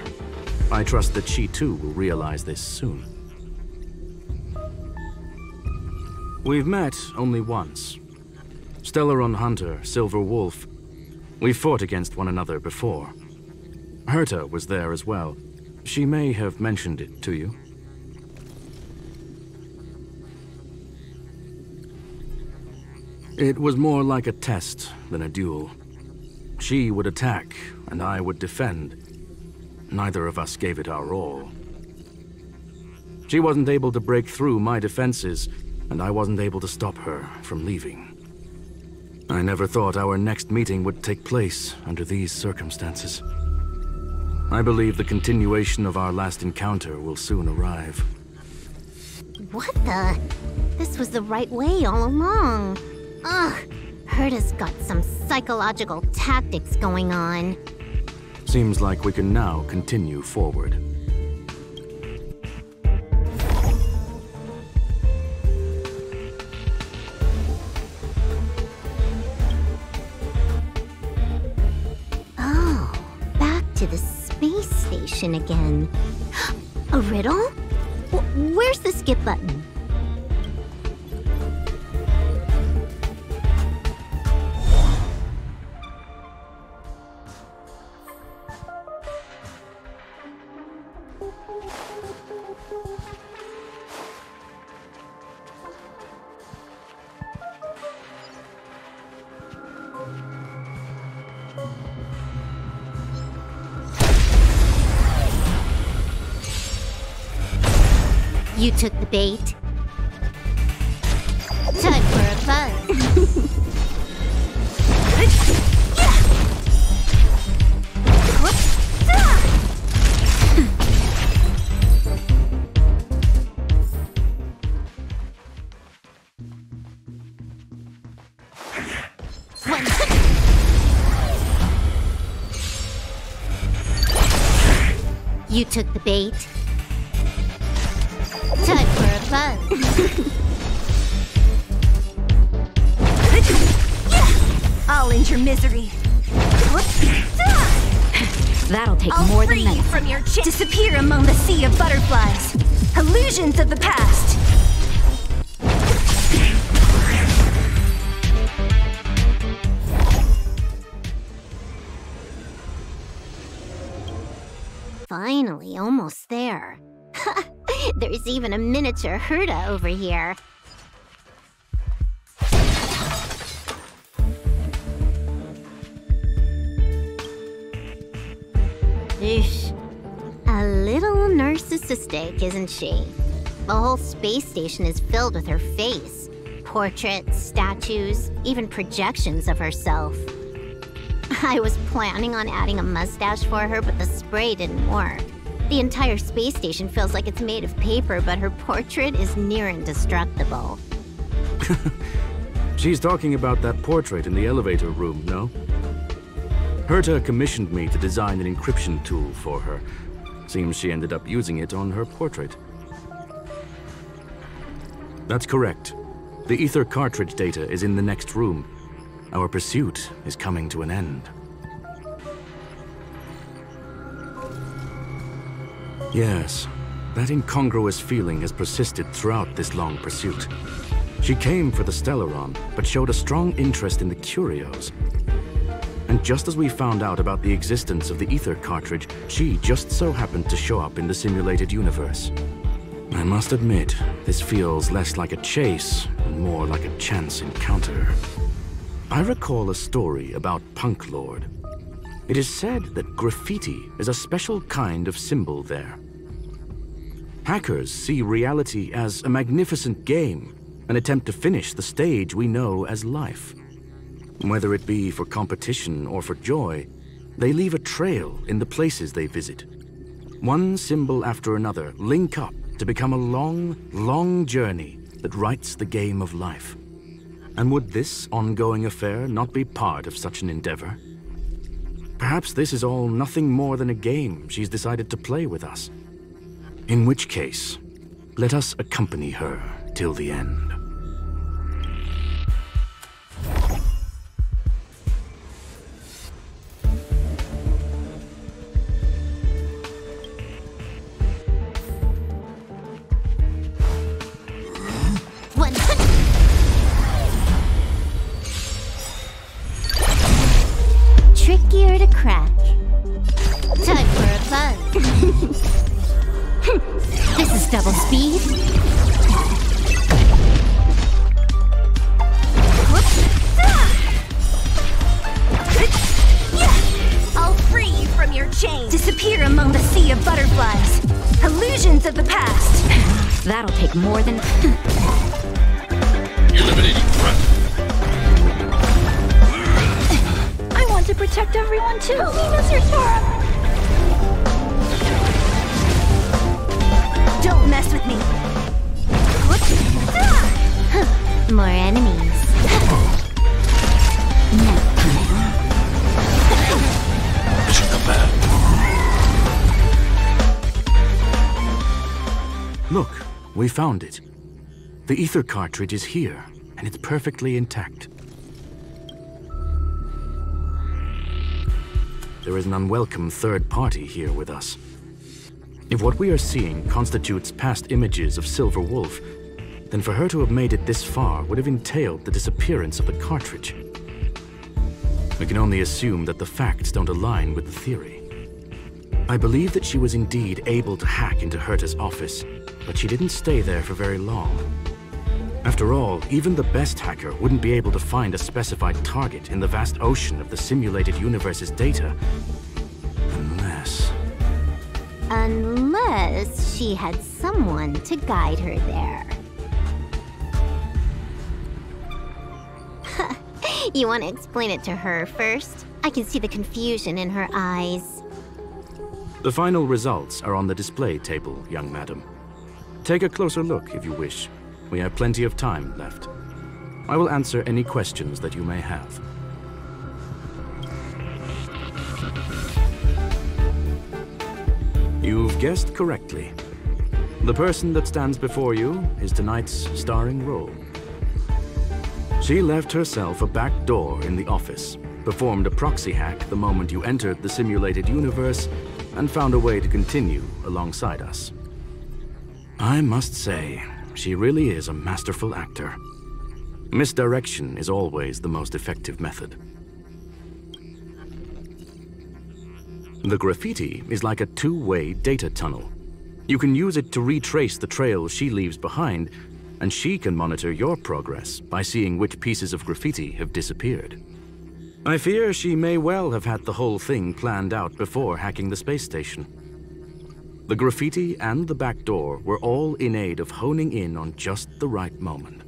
I trust that she too will realize this soon. We've met only once. Stellaron Hunter, Silver Wolf. We fought against one another before. Herta was there as well. She may have mentioned it to you. It was more like a test than a duel. She would attack, and I would defend. Neither of us gave it our all. She wasn't able to break through my defenses, and I wasn't able to stop her from leaving. I never thought our next meeting would take place under these circumstances. I believe the continuation of our last encounter will soon arrive. What the? This was the right way all along. Ugh, Herta's got some psychological tactics going on. Seems like we can now continue forward. To the space station again. A riddle? W- where's the skip button? Bait. Time for a buzz. You took the bait. Among the sea of butterflies. Illusions of the past. Finally, almost there. There's even a miniature Herta over here. Little narcissistic, isn't she? The whole space station is filled with her face. Portraits, statues, even projections of herself. I was planning on adding a mustache for her, but the spray didn't work. The entire space station feels like it's made of paper, but her portrait is near indestructible. She's talking about that portrait in the elevator room, no? Herta commissioned me to design an encryption tool for her. Seems she ended up using it on her portrait. That's correct. The ether cartridge data is in the next room. Our pursuit is coming to an end. Yes, that incongruous feeling has persisted throughout this long pursuit. She came for the Stellaron, but showed a strong interest in the curios. And just as we found out about the existence of the ether cartridge, she just so happened to show up in the simulated universe. I must admit, this feels less like a chase and more like a chance encounter. I recall a story about Punklorde. It is said that graffiti is a special kind of symbol there. Hackers see reality as a magnificent game, an attempt to finish the stage we know as life. Whether it be for competition or for joy, they leave a trail in the places they visit. One symbol after another link up to become a long, long journey that writes the game of life. And would this ongoing affair not be part of such an endeavor? Perhaps this is all nothing more than a game she's decided to play with us. In which case, let us accompany her till the end. Trickier to crack. Time for a buzz. this is double speed. I'll free you from your chains. Disappear among the sea of butterflies. Illusions of the past. That'll take more than. too! Help me, Mr. Don't mess with me! Ah! More enemies. Look, we found it. The ether cartridge is here, and it's perfectly intact. There is an unwelcome third party here with us. If what we are seeing constitutes past images of Silver Wolf, then for her to have made it this far would have entailed the disappearance of the cartridge. We can only assume that the facts don't align with the theory. I believe that she was indeed able to hack into Herta's office, but she didn't stay there for very long. After all, even the best hacker wouldn't be able to find a specified target in the vast ocean of the simulated universe's data. Unless... Unless she had someone to guide her there. you want to explain it to her first? I can see the confusion in her eyes. The final results are on the display table, young madam. Take a closer look if you wish. We have plenty of time left. I will answer any questions that you may have. You've guessed correctly. The person that stands before you is tonight's starring role. She left herself a back door in the office, performed a proxy hack the moment you entered the simulated universe, and found a way to continue alongside us. I must say, she really is a masterful actor. Misdirection is always the most effective method. The graffiti is like a two-way data tunnel. You can use it to retrace the trail she leaves behind, and she can monitor your progress by seeing which pieces of graffiti have disappeared. I fear she may well have had the whole thing planned out before hacking the space station. The graffiti and the back door were all in aid of honing in on just the right moment.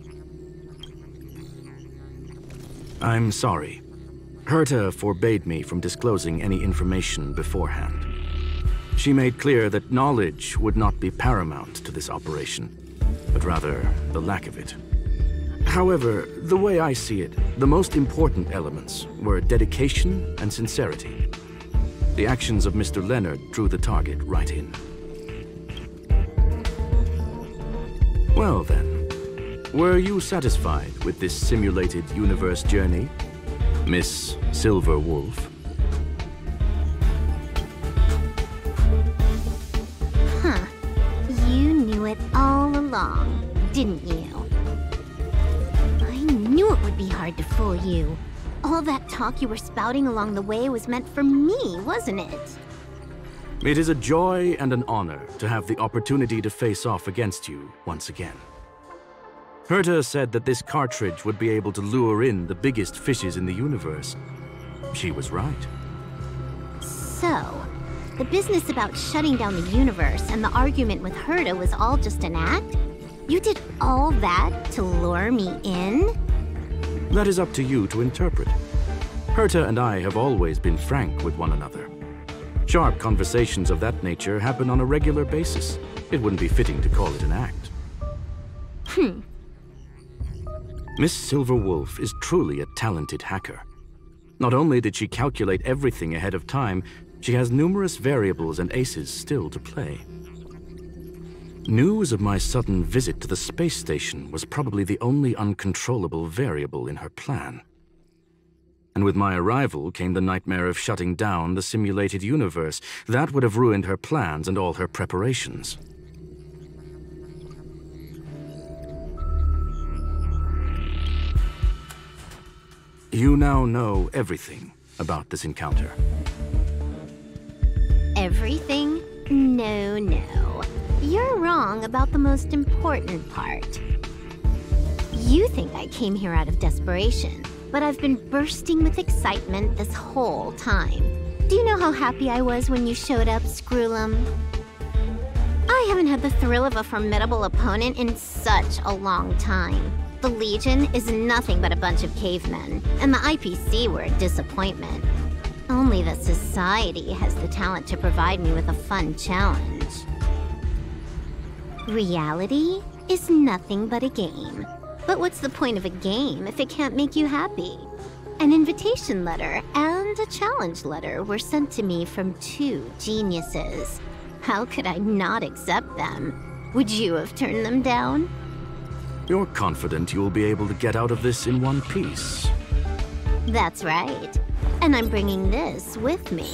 I'm sorry. Herta forbade me from disclosing any information beforehand. She made clear that knowledge would not be paramount to this operation, but rather the lack of it. However, the way I see it, the most important elements were dedication and sincerity. The actions of Mr. Leonard drew the target right in. Well then, were you satisfied with this simulated universe journey, Miss Silver Wolf? Huh. You knew it all along, didn't you? I knew it would be hard to fool you. All that talk you were spouting along the way was meant for me, wasn't it? It is a joy and an honor to have the opportunity to face off against you once again. Herta said that this cartridge would be able to lure in the biggest fishes in the universe. She was right. So, the business about shutting down the universe and the argument with Herta was all just an act? You did all that to lure me in? That is up to you to interpret. Herta and I have always been frank with one another. Sharp conversations of that nature happen on a regular basis. It wouldn't be fitting to call it an act. Hmm. Miss Silver Wolf is truly a talented hacker. Not only did she calculate everything ahead of time, she has numerous variables and aces still to play. News of my sudden visit to the space station was probably the only uncontrollable variable in her plan. And with my arrival came the nightmare of shutting down the simulated universe. That would have ruined her plans and all her preparations. You now know everything about this encounter. Everything? No, no. You're wrong about the most important part. You think I came here out of desperation, but I've been bursting with excitement this whole time. Do you know how happy I was when you showed up, Screwllum? I haven't had the thrill of a formidable opponent in such a long time. The Legion is nothing but a bunch of cavemen, and the IPC were a disappointment. Only the Society has the talent to provide me with a fun challenge. Reality is nothing but a game. But what's the point of a game if it can't make you happy? An invitation letter and a challenge letter were sent to me from two geniuses. How could I not accept them? Would you have turned them down? You're confident you'll be able to get out of this in one piece. That's right. And I'm bringing this with me.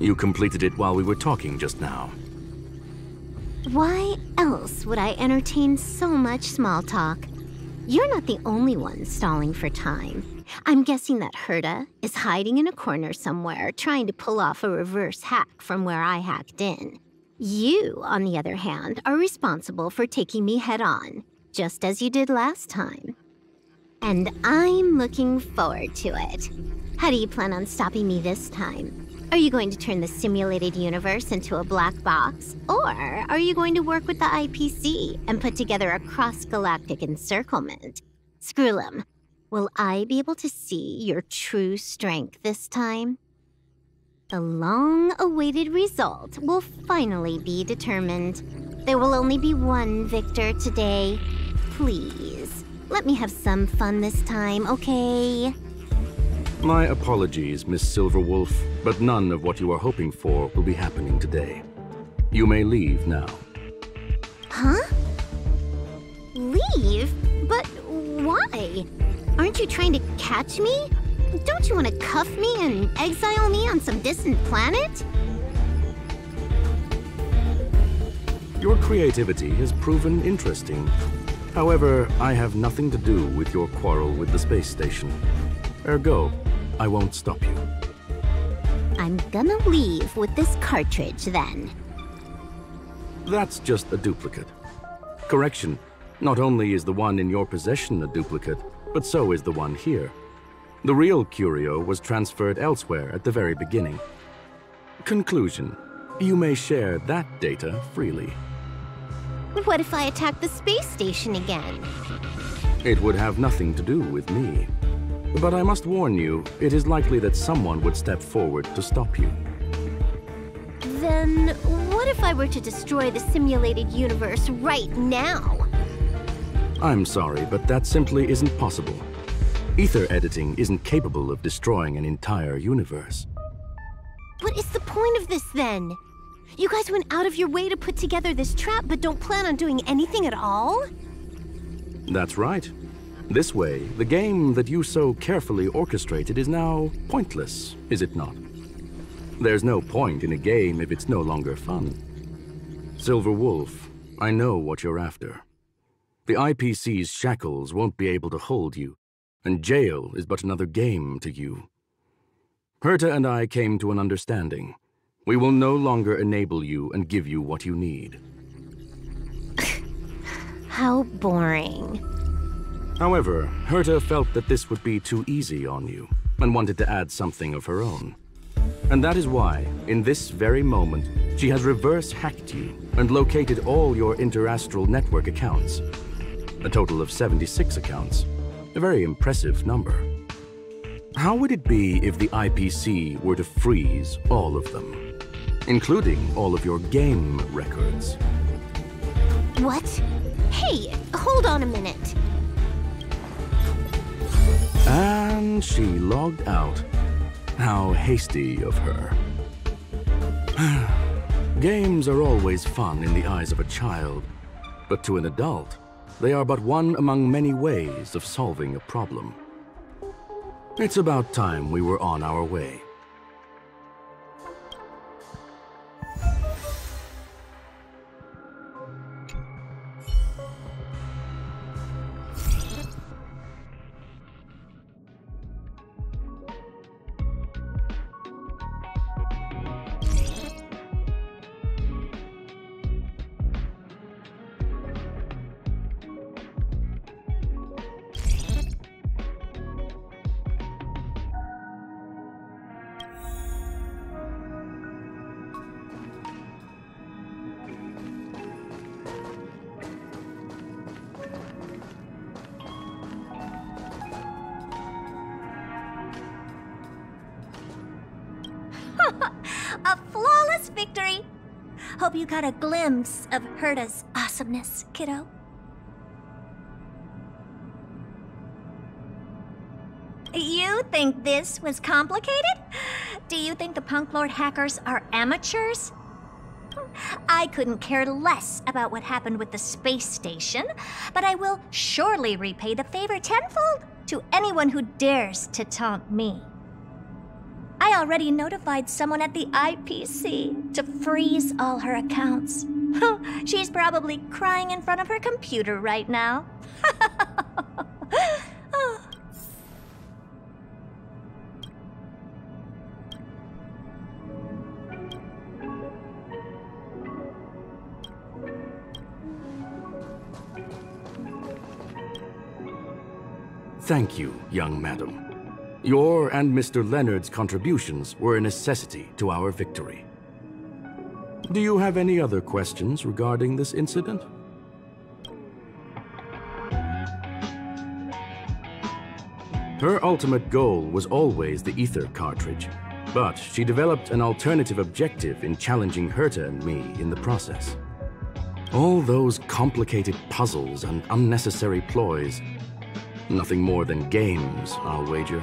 You completed it while we were talking just now. Why else would I entertain so much small talk? You're not the only one stalling for time. I'm guessing that Herta is hiding in a corner somewhere trying to pull off a reverse hack from where I hacked in. You, on the other hand, are responsible for taking me head on, just as you did last time. And I'm looking forward to it. How do you plan on stopping me this time? Are you going to turn the simulated universe into a black box? Or are you going to work with the IPC and put together a cross galactic encirclement? Screwllum. will I be able to see your true strength this time? The long awaited result will finally be determined. There will only be one victor today. Please, let me have some fun this time, okay? My apologies, Miss Silverwolf, but none of what you are hoping for will be happening today. You may leave now. Huh? Leave? But why? Aren't you trying to catch me? Don't you want to cuff me and exile me on some distant planet? Your creativity has proven interesting. However, I have nothing to do with your quarrel with the space station. Ergo, I won't stop you. I'm gonna leave with this cartridge then. That's just a duplicate. Correction, not only is the one in your possession a duplicate, but so is the one here. The real curio was transferred elsewhere at the very beginning. Conclusion, you may share that data freely. What if I attack the space station again? It would have nothing to do with me. But I must warn you, it is likely that someone would step forward to stop you. Then what if I were to destroy the simulated universe right now? I'm sorry, but that simply isn't possible. Ether editing isn't capable of destroying an entire universe. What is the point of this then? You guys went out of your way to put together this trap but don't plan on doing anything at all? That's right. This way, the game that you so carefully orchestrated is now pointless, is it not? There's no point in a game if it's no longer fun. Silver Wolf, I know what you're after. The IPC's shackles won't be able to hold you, and jail is but another game to you. Herta and I came to an understanding. We will no longer enable you and give you what you need. How boring. However, Herta felt that this would be too easy on you and wanted to add something of her own. And that is why, in this very moment, she has reverse hacked you and located all your interastral network accounts. A total of 76 accounts. A very impressive number. How would it be if the IPC were to freeze all of them, including all of your game records? What? Hey, hold on a minute. And she logged out. How hasty of her. Games are always fun in the eyes of a child, but to an adult, they are but one among many ways of solving a problem. It's about time we were on our way. Hope you got a glimpse of Herta's awesomeness, kiddo. You think this was complicated? Do you think the Punklorde hackers are amateurs? I couldn't care less about what happened with the space station, but I will surely repay the favor tenfold to anyone who dares to taunt me. I already notified someone at the IPC to freeze all her accounts. She's probably crying in front of her computer right now. Thank you, young madam. Your and Mr. Leonard's contributions were a necessity to our victory. Do you have any other questions regarding this incident? Her ultimate goal was always the Ether cartridge, but she developed an alternative objective in challenging Herta and me in the process. All those complicated puzzles and unnecessary ploys, nothing more than games, I'll wager.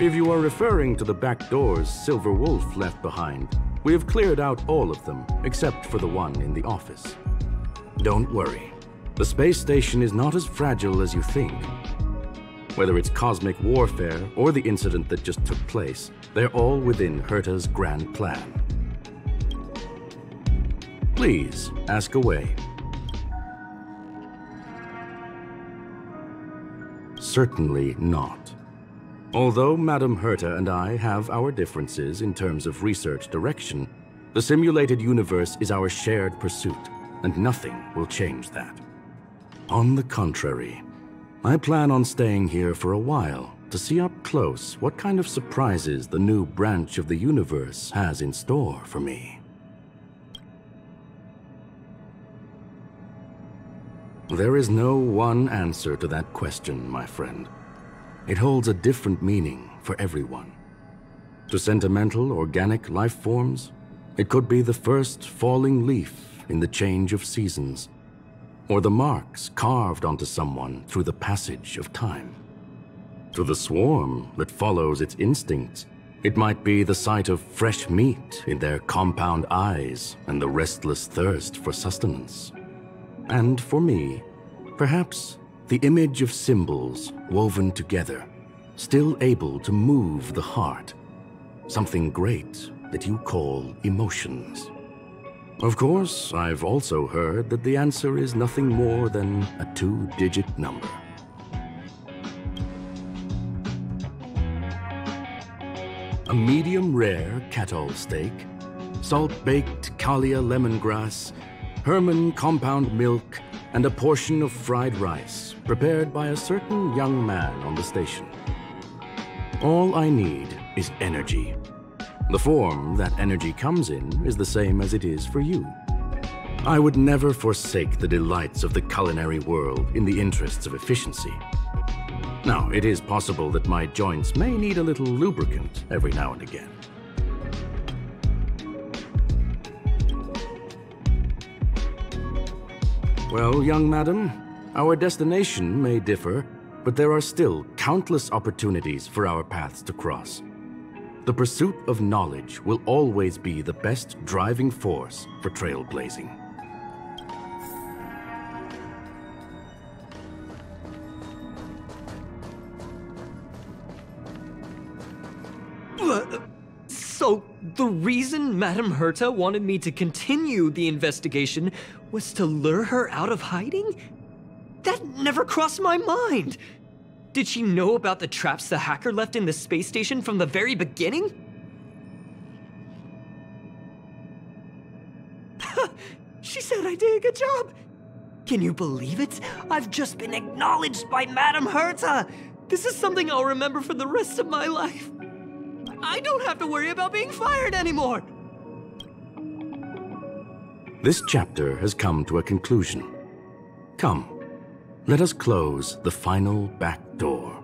If you are referring to the back doors Silver Wolf left behind, we have cleared out all of them, except for the one in the office. Don't worry. The space station is not as fragile as you think. Whether it's cosmic warfare or the incident that just took place, they're all within Herta's grand plan. Please, ask away. Certainly not. Although Madame Herta and I have our differences in terms of research direction, the simulated universe is our shared pursuit, and nothing will change that. On the contrary, I plan on staying here for a while to see up close what kind of surprises the new branch of the universe has in store for me. There is no one answer to that question, my friend. It holds a different meaning for everyone. To sentimental, organic life forms, it could be the first falling leaf in the change of seasons, or the marks carved onto someone through the passage of time. To the swarm that follows its instincts, it might be the sight of fresh meat in their compound eyes and the restless thirst for sustenance. And for me, perhaps the image of symbols woven together, still able to move the heart. Something great that you call emotions. Of course, I've also heard that the answer is nothing more than a two-digit number. A medium rare Catol steak, salt-baked Kalia lemongrass, Herman compound milk, and a portion of fried rice prepared by a certain young man on the station. All I need is energy. The form that energy comes in is the same as it is for you. I would never forsake the delights of the culinary world in the interests of efficiency. Now, it is possible that my joints may need a little lubricant every now and again. Well, young madam, our destination may differ, but there are still countless opportunities for our paths to cross. The pursuit of knowledge will always be the best driving force for trailblazing. So, the reason Madame Herta wanted me to continue the investigation was to lure her out of hiding? That never crossed my mind! Did she know about the traps the hacker left in the space station from the very beginning? she said I did a good job! Can you believe it? I've just been acknowledged by Madame Herta! This is something I'll remember for the rest of my life. I don't have to worry about being fired anymore! This chapter has come to a conclusion. Come, let us close the final back door.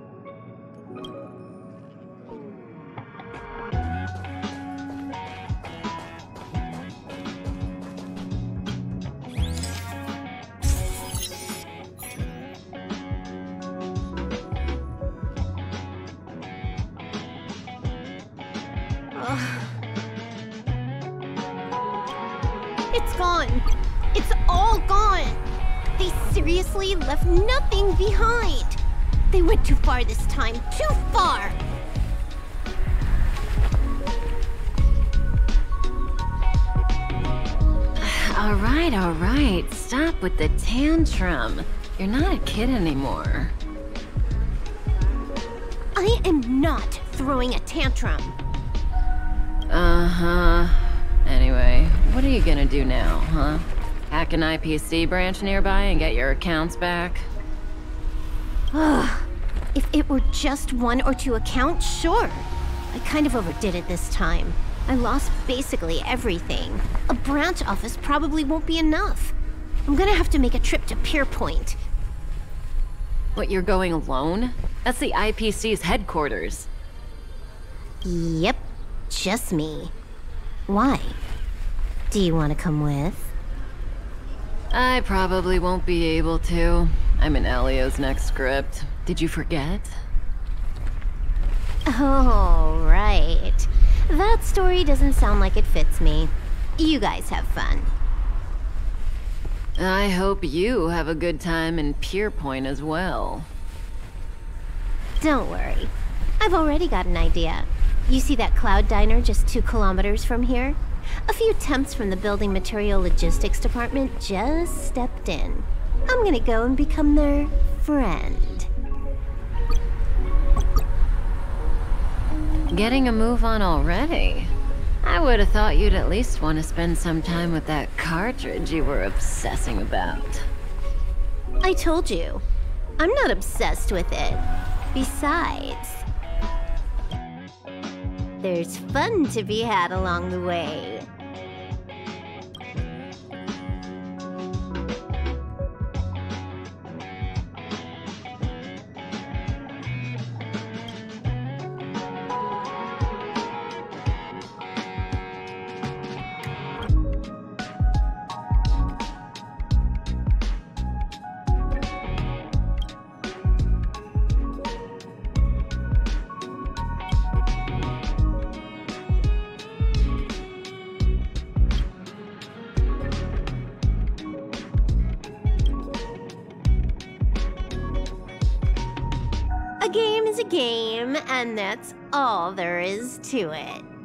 This time. Too far. All right, all right. Stop with the tantrum. You're not a kid anymore. I am not throwing a tantrum. Uh-huh. Anyway, what are you gonna do now, huh? Hack an IPC branch nearby and get your accounts back? Ugh. It were just one or two accounts, sure. I kind of overdid it this time. I lost basically everything. A branch office probably won't be enough. I'm gonna have to make a trip to Pier Point. What, you're going alone? That's the IPC's headquarters. Yep, just me. Why? Do you want to come with? I probably won't be able to. I'm in Elio's next script. Did you forget? Oh, right. That story doesn't sound like it fits me. You guys have fun. I hope you have a good time in Pier Point as well. Don't worry. I've already got an idea. You see that cloud diner just two kilometers from here? A few temps from the building material logistics department just stepped in. I'm gonna go and become their friend. Getting a move on already? I would have thought you'd at least want to spend some time with that cartridge you were obsessing about. I told you. I'm not obsessed with it. Besides, there's fun to be had along the way. All there is to it.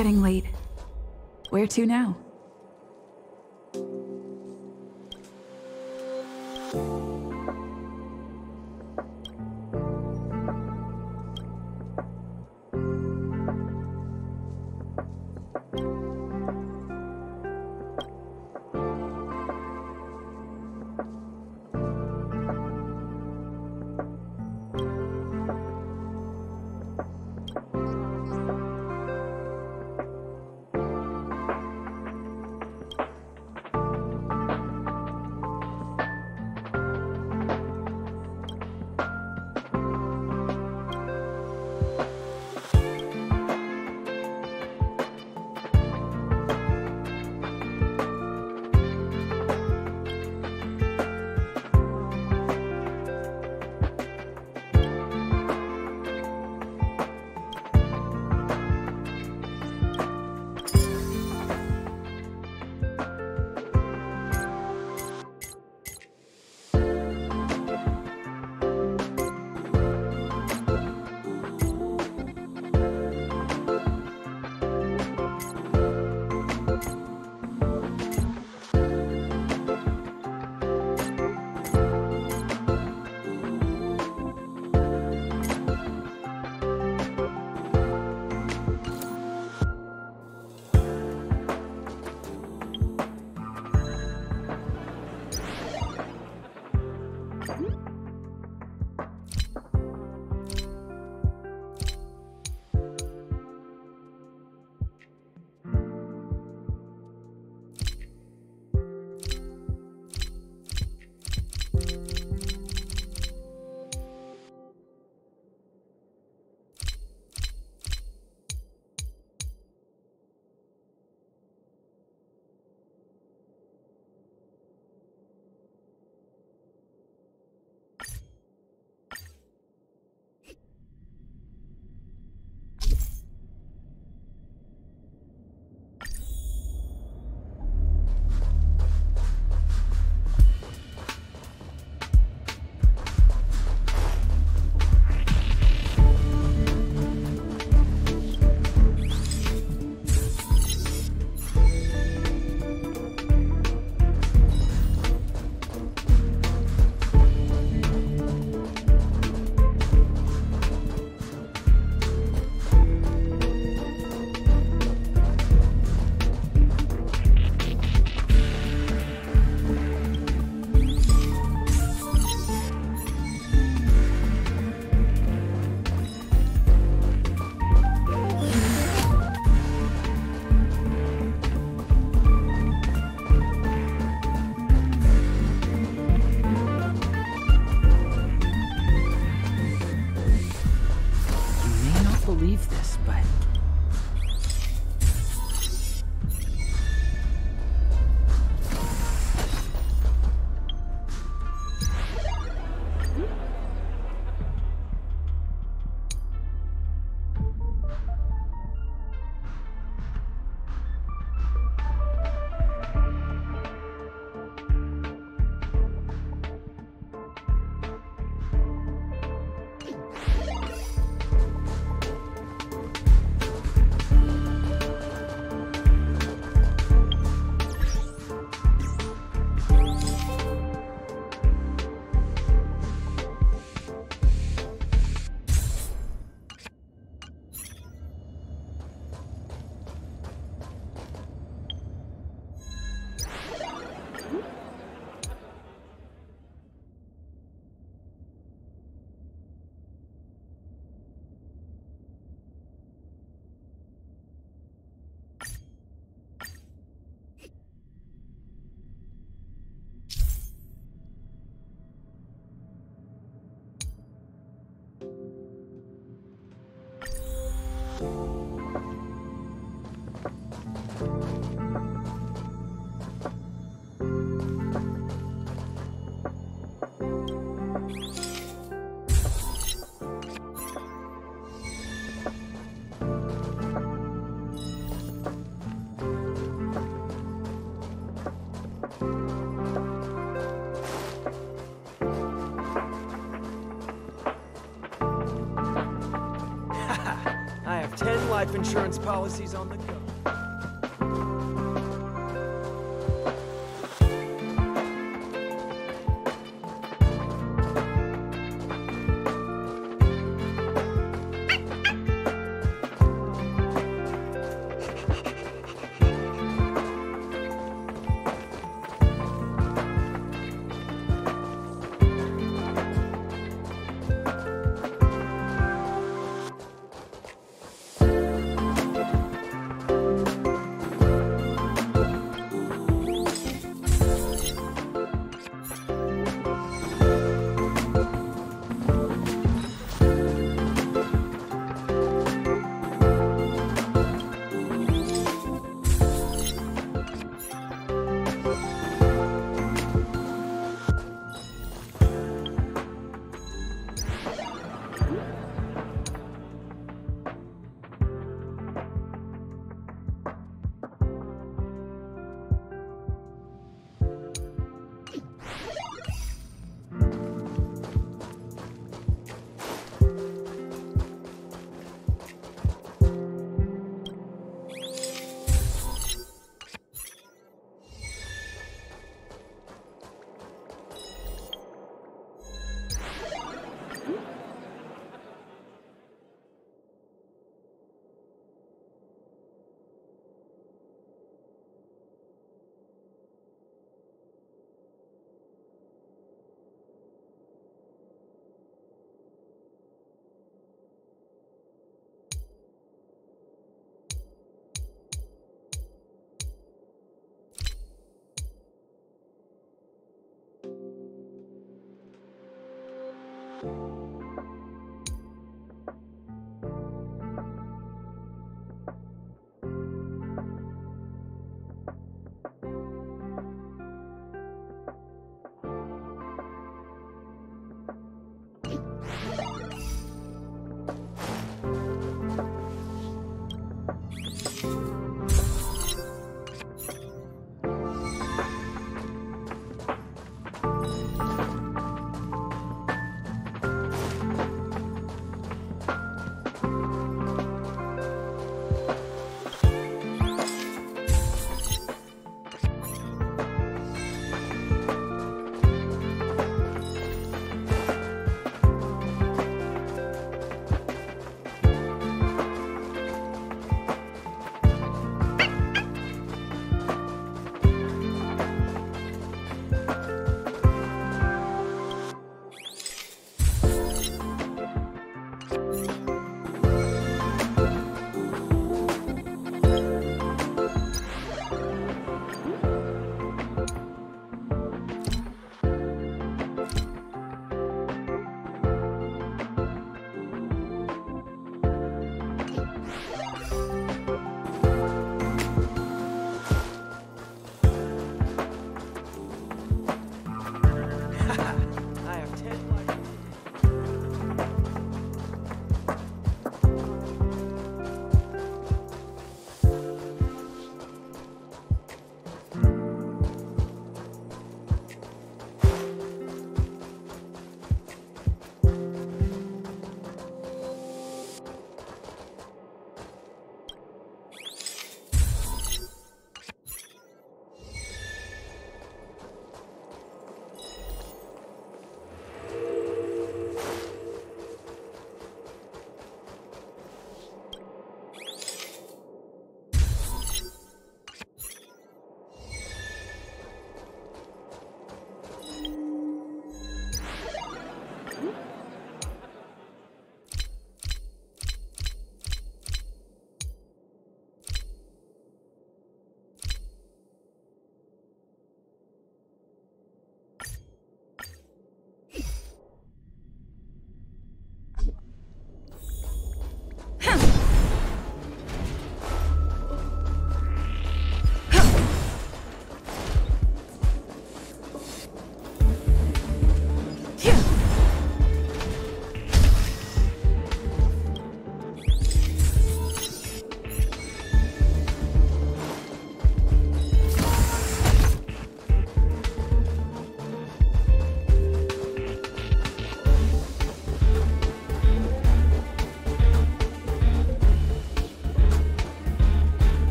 Getting late. Where to now? Life insurance policies on the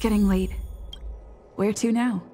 getting late. Where to now?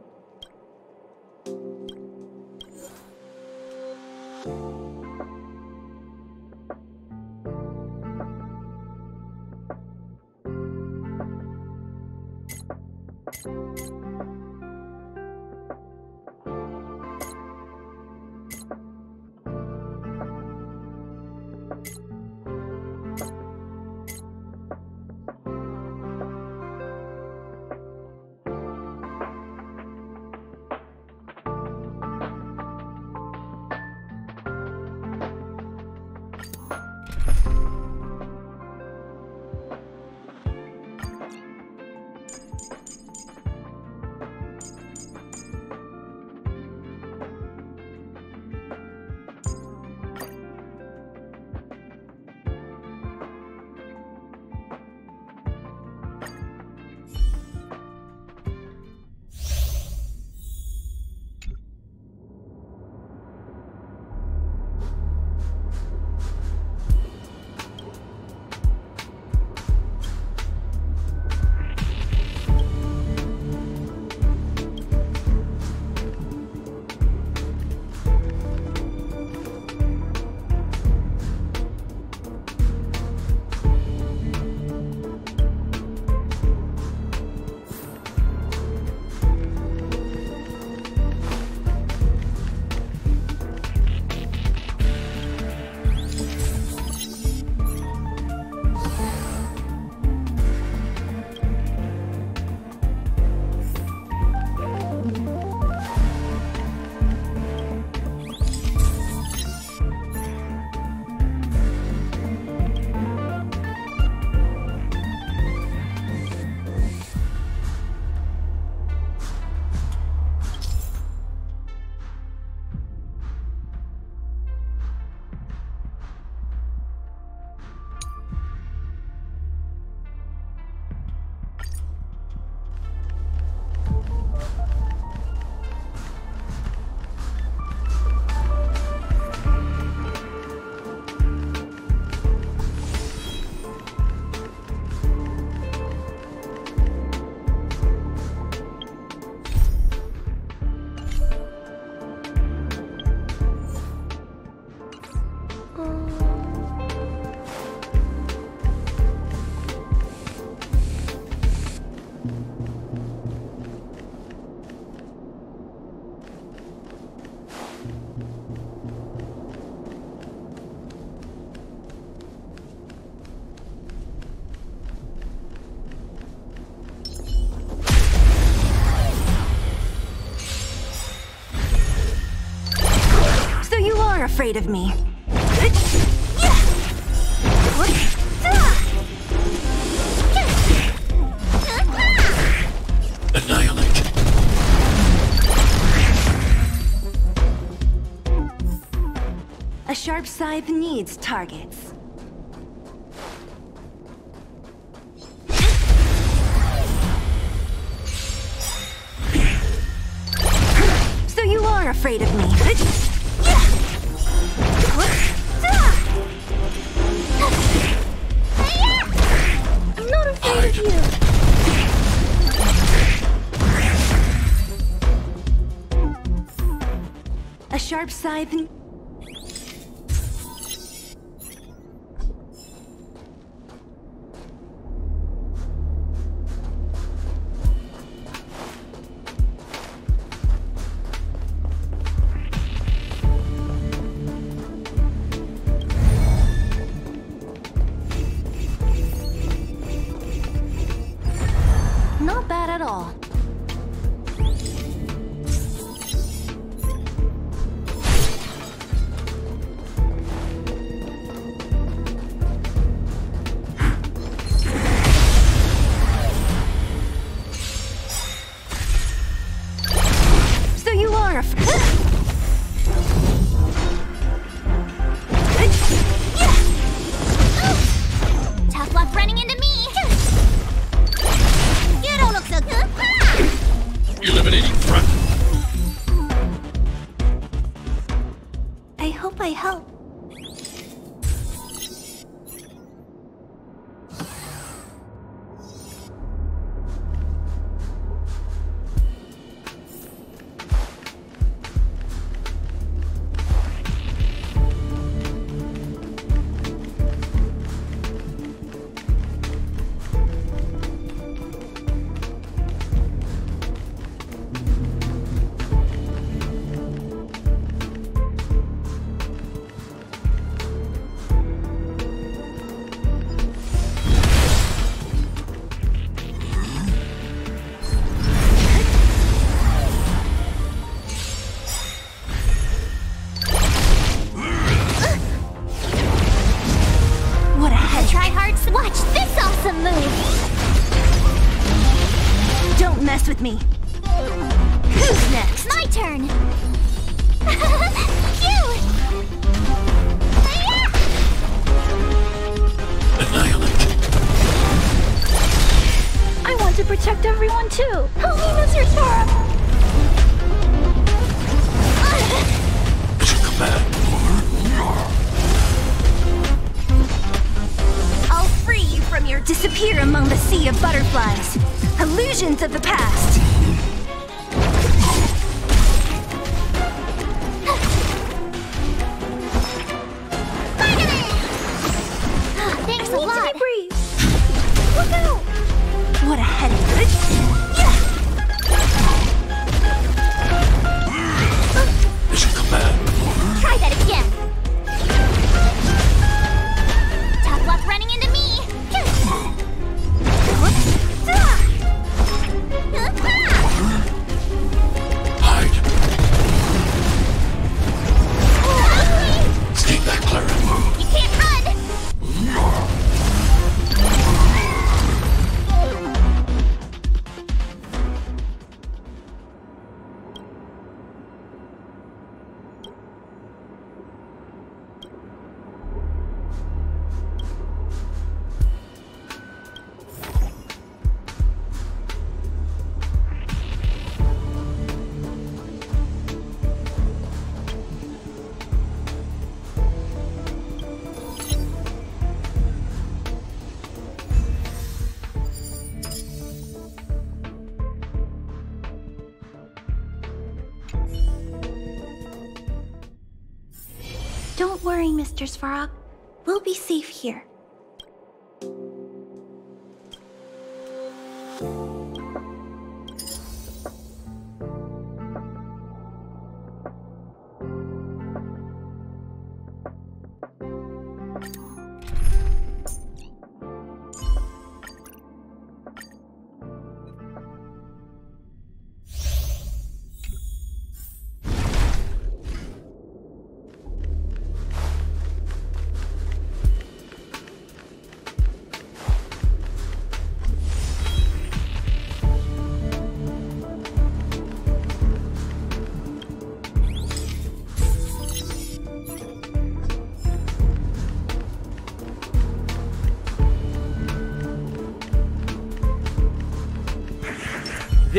Afraid of me. Annihilate. A sharp scythe needs targets. So you are afraid of me. Not afraid of you. A sharp scythe. Not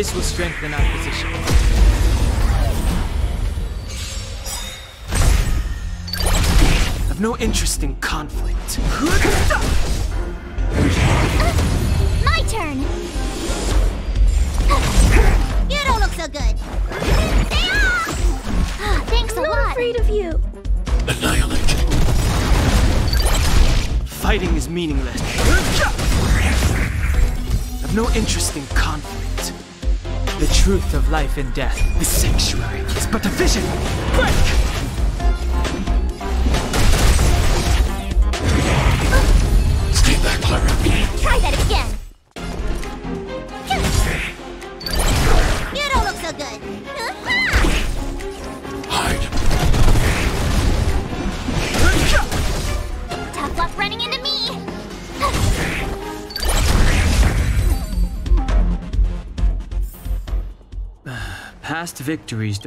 This will strengthen our position. I've no interest in conflict. My turn. You don't look so good. Thanks a lot. I'm afraid of you. Annihilation. Fighting is meaningless. I've no interest in conflict. The truth of life and death, the sanctuary, is but a vision. Break! Victories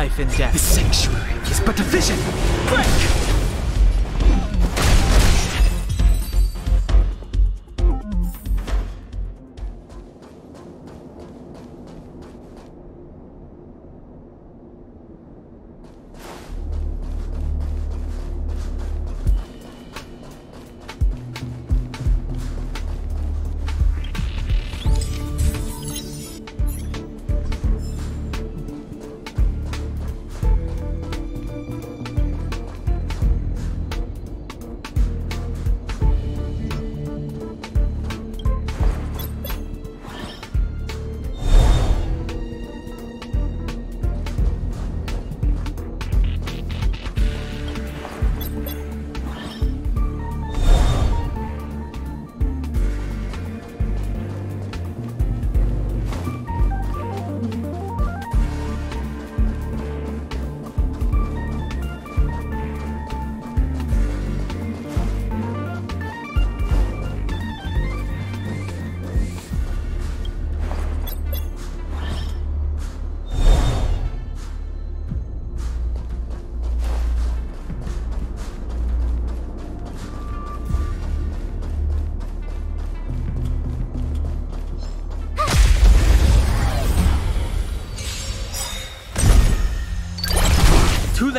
life and death.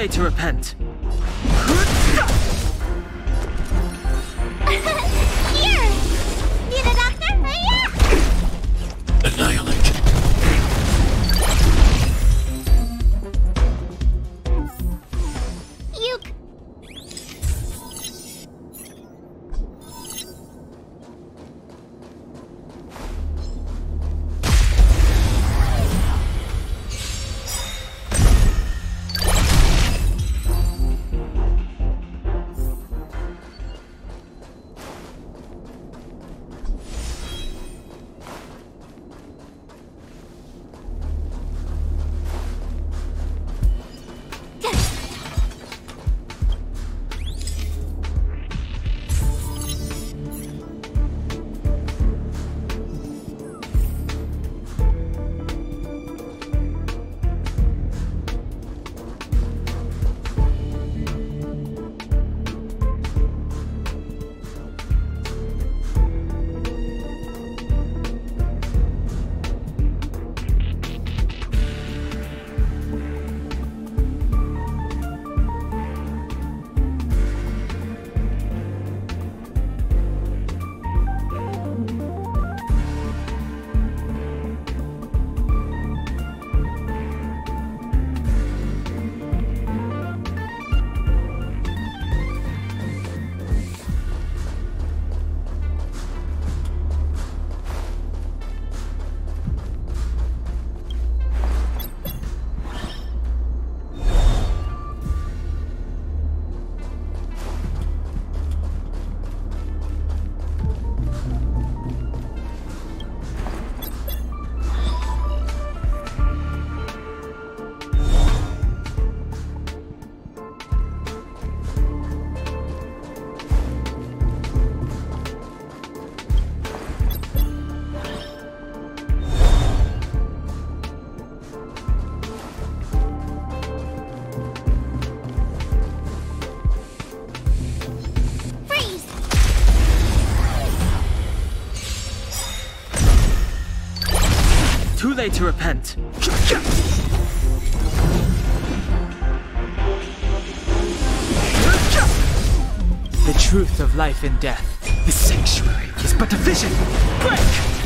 To repent. to repent. The truth of life and death. This sanctuary is but a vision. Break!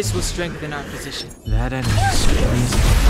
This will strengthen our position. That enemy is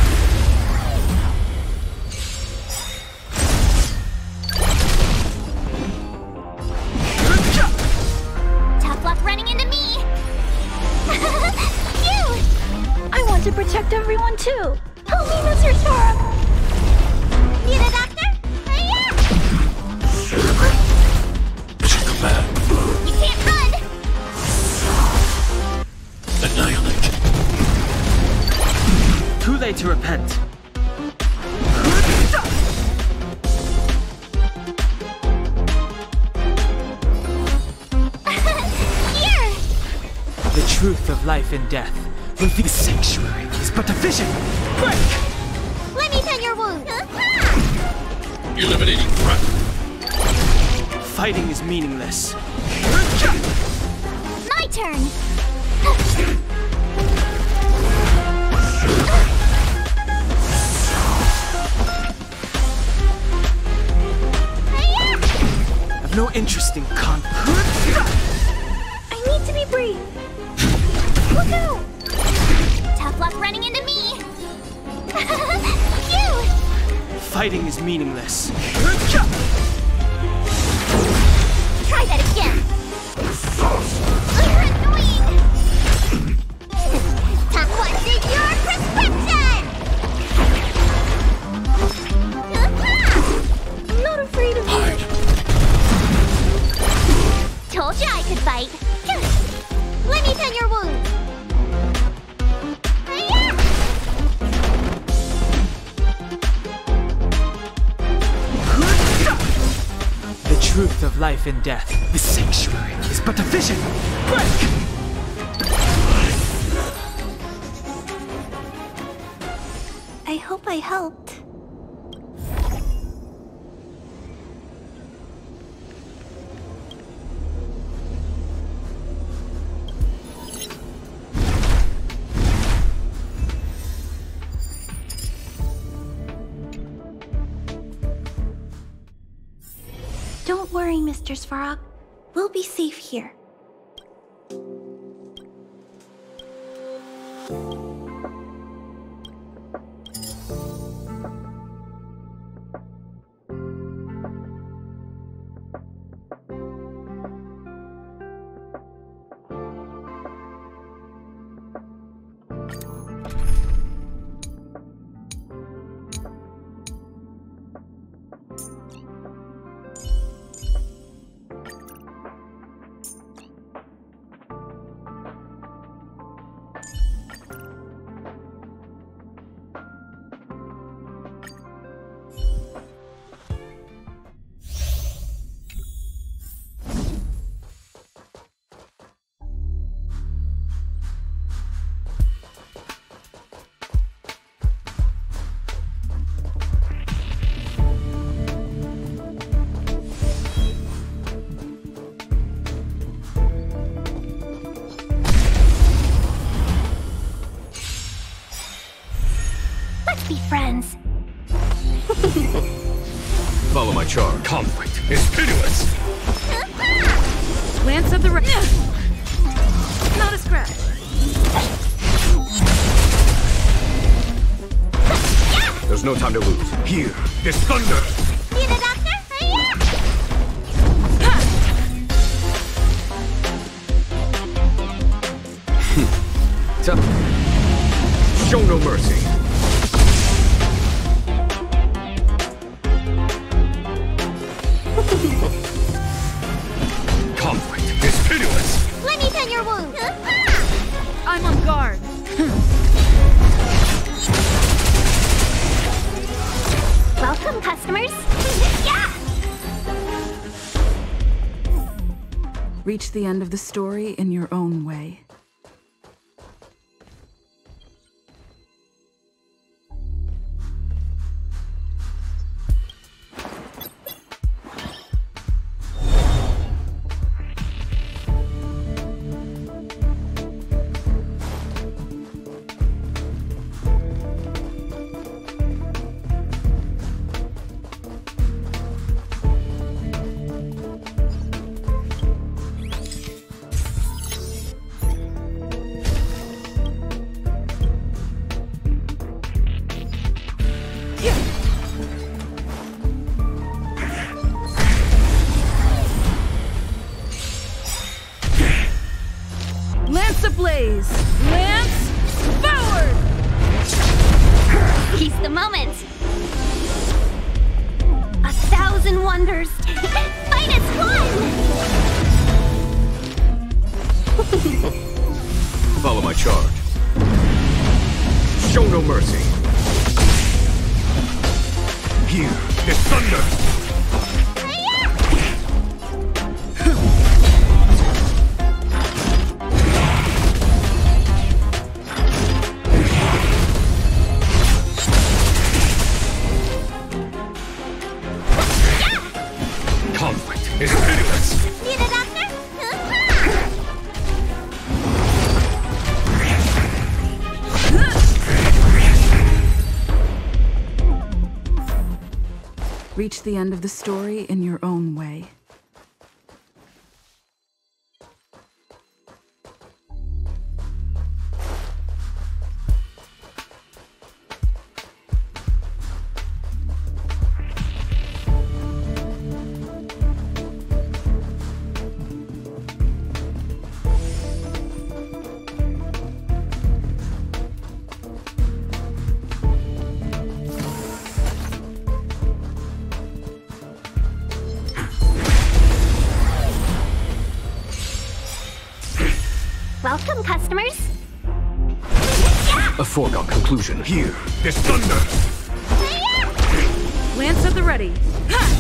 life and death. Frog, We'll be safe here. Underwood. the end of the story in your own Welcome, customers. A foregone conclusion. Here, this thunder! Lance at the ready. Ha!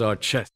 our chest.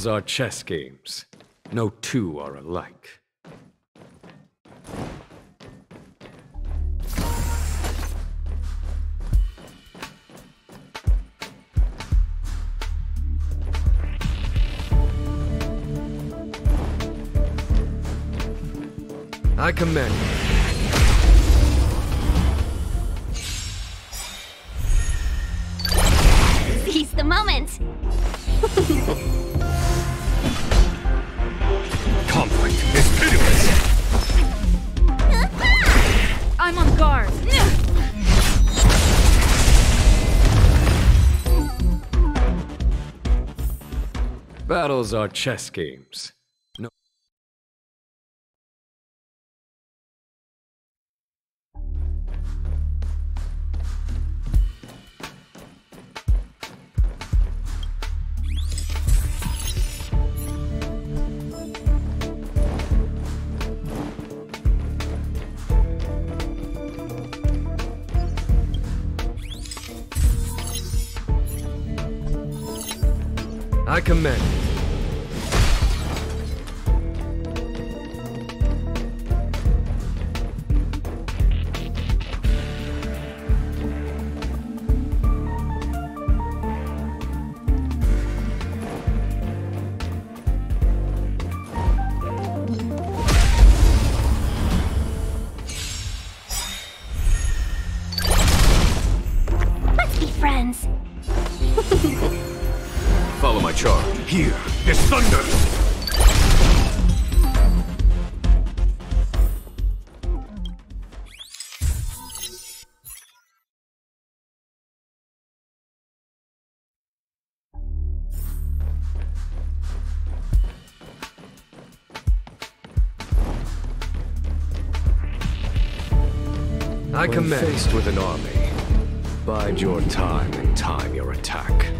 Battles are chess games. No two are alike. I commend you. Seize the moment! Battles are chess games. No. I command Here is thunder! I when faced with an army, bide your time and time your attack.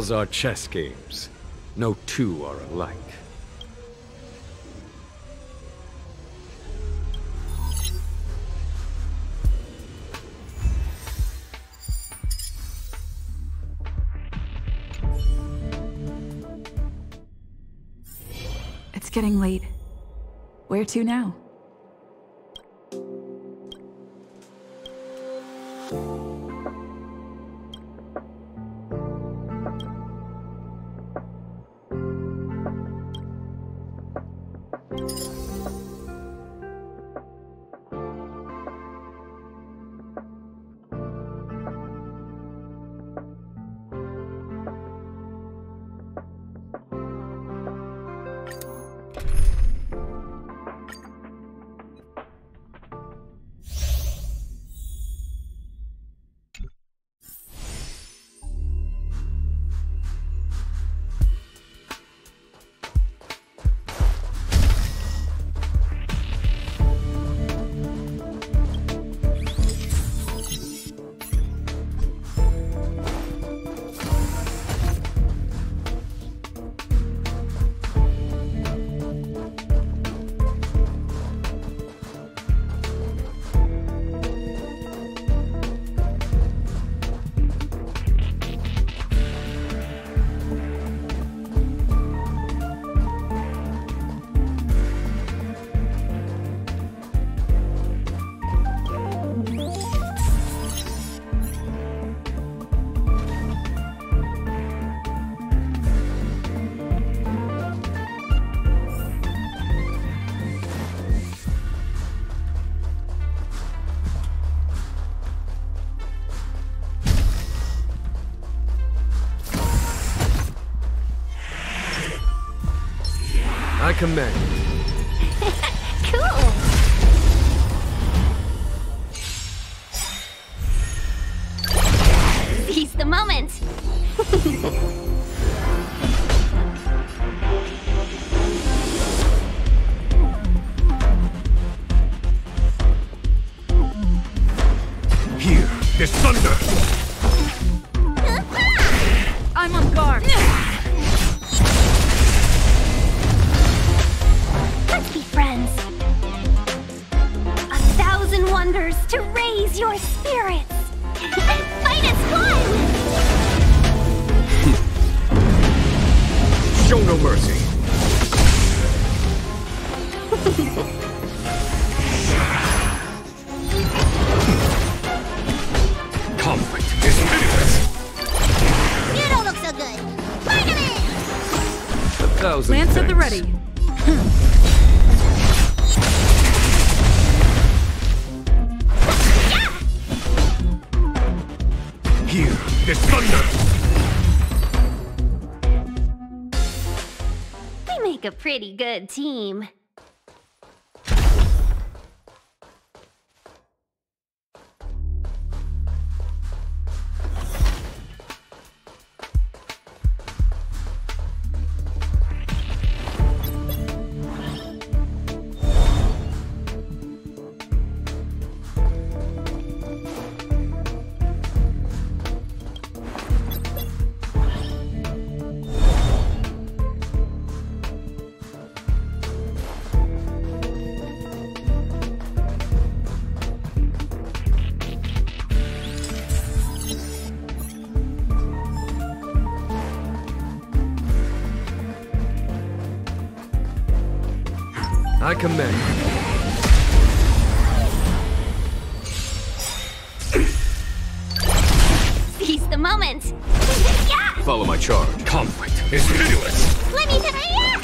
Battles are chess games. No two are alike. It's getting late. Where to now? recommend. team. I commend. Seize the moment. yeah! Follow my charge. Conflict is pitiless. Let me yeah!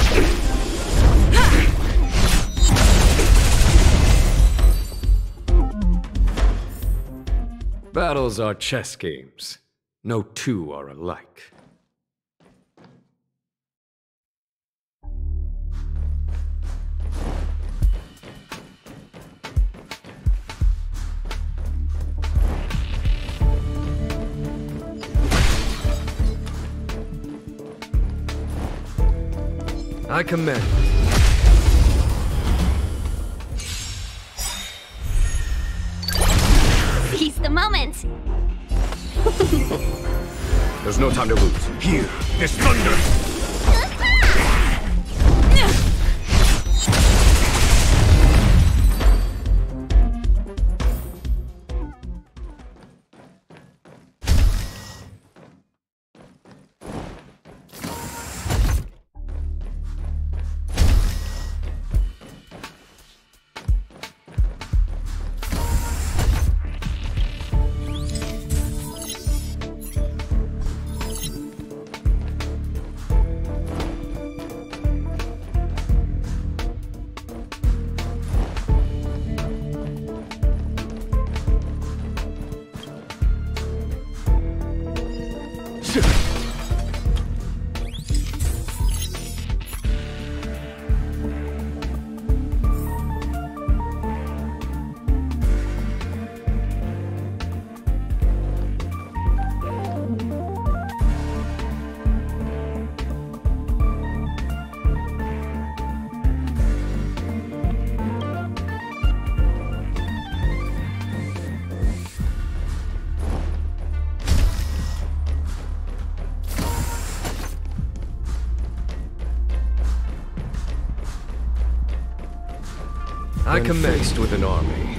Battles are chess games. No two are alike. I commend. Seize the moment. There's no time to lose. Here is thunder. I commenced with an army.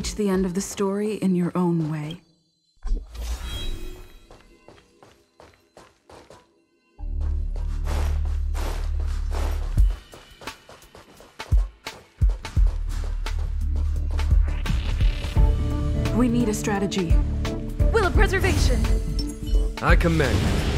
Reach the end of the story in your own way. We need a strategy. Will of preservation. I commend.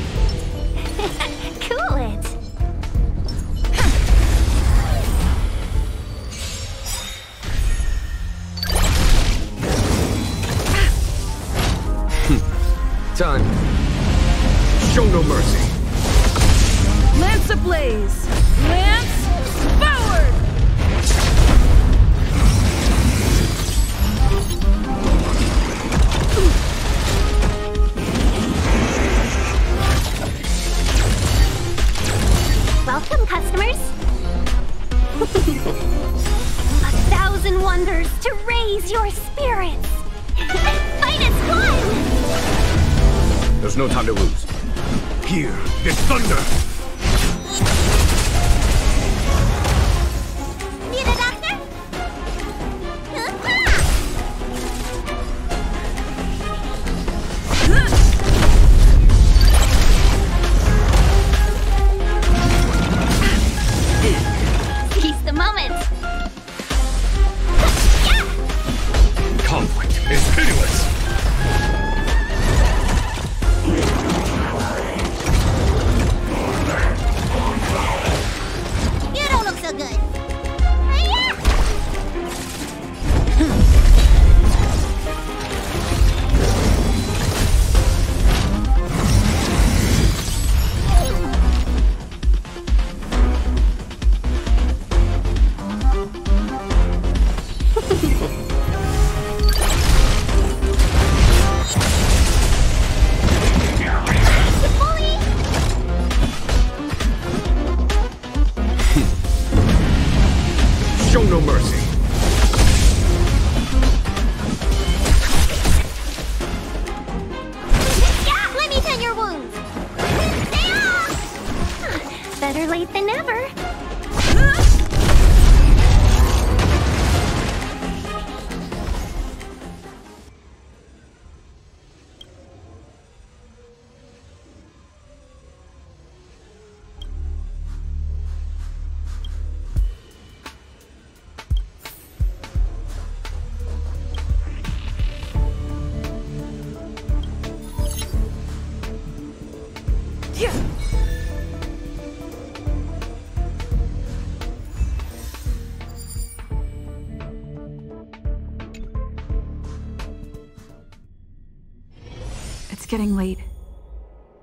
Getting late.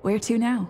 Where to now?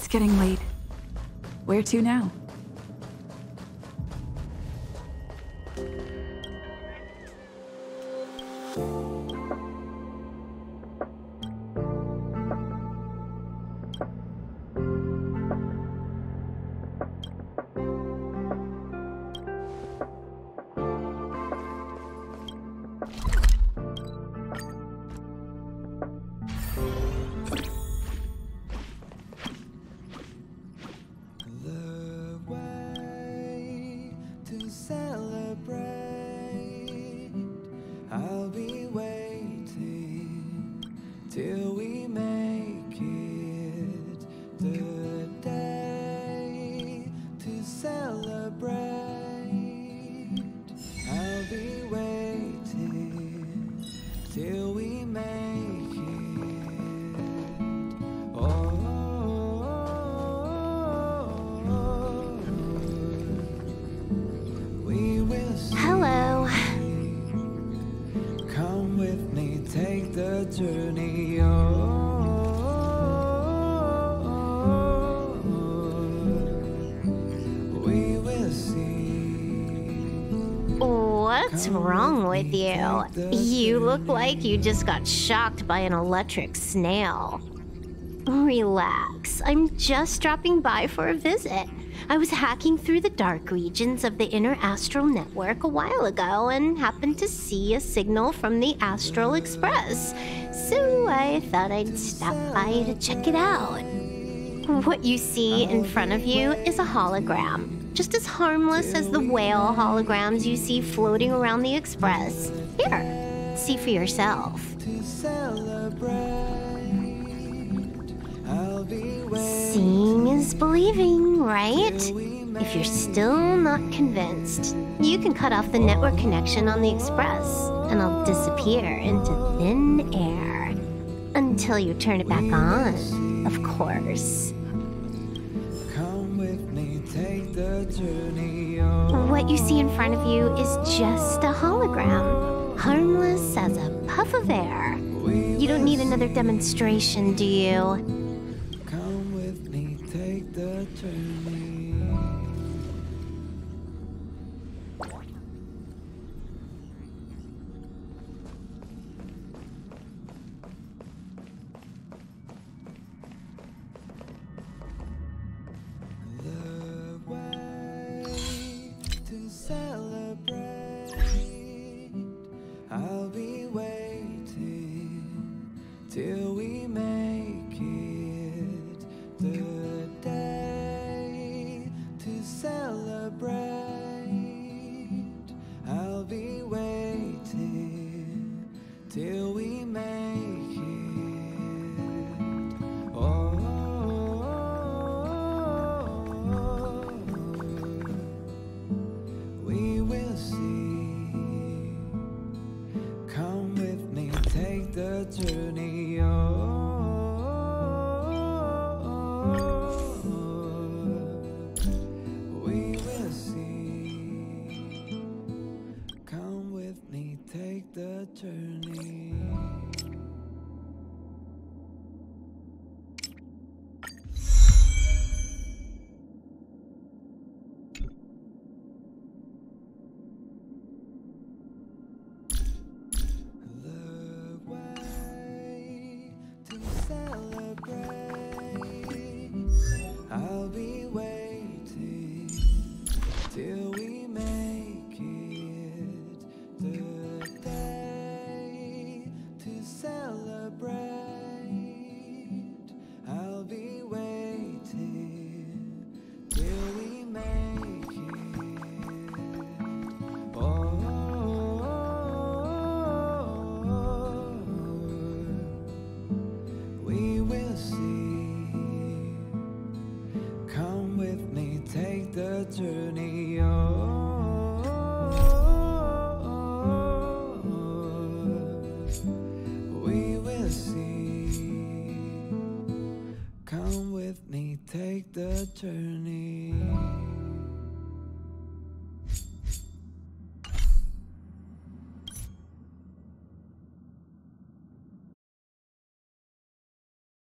It's getting late. Where to now? What's wrong with you? You look like you just got shocked by an electric snail. Relax, I'm just dropping by for a visit. I was hacking through the dark regions of the inner astral network a while ago and happened to see a signal from the Astral Express. So I thought I'd stop by to check it out. What you see in front of you is a hologram, just as harmless as the whale holograms you see floating around the Express. Here, see for yourself. Seeing is believing, right? If you're still not convinced, you can cut off the network connection on the Express, and I'll disappear into thin air. Until you turn it back on, of course. You see in front of you is just a hologram, harmless as a puff of air. You don't need another demonstration, do you? come with me, take the journey.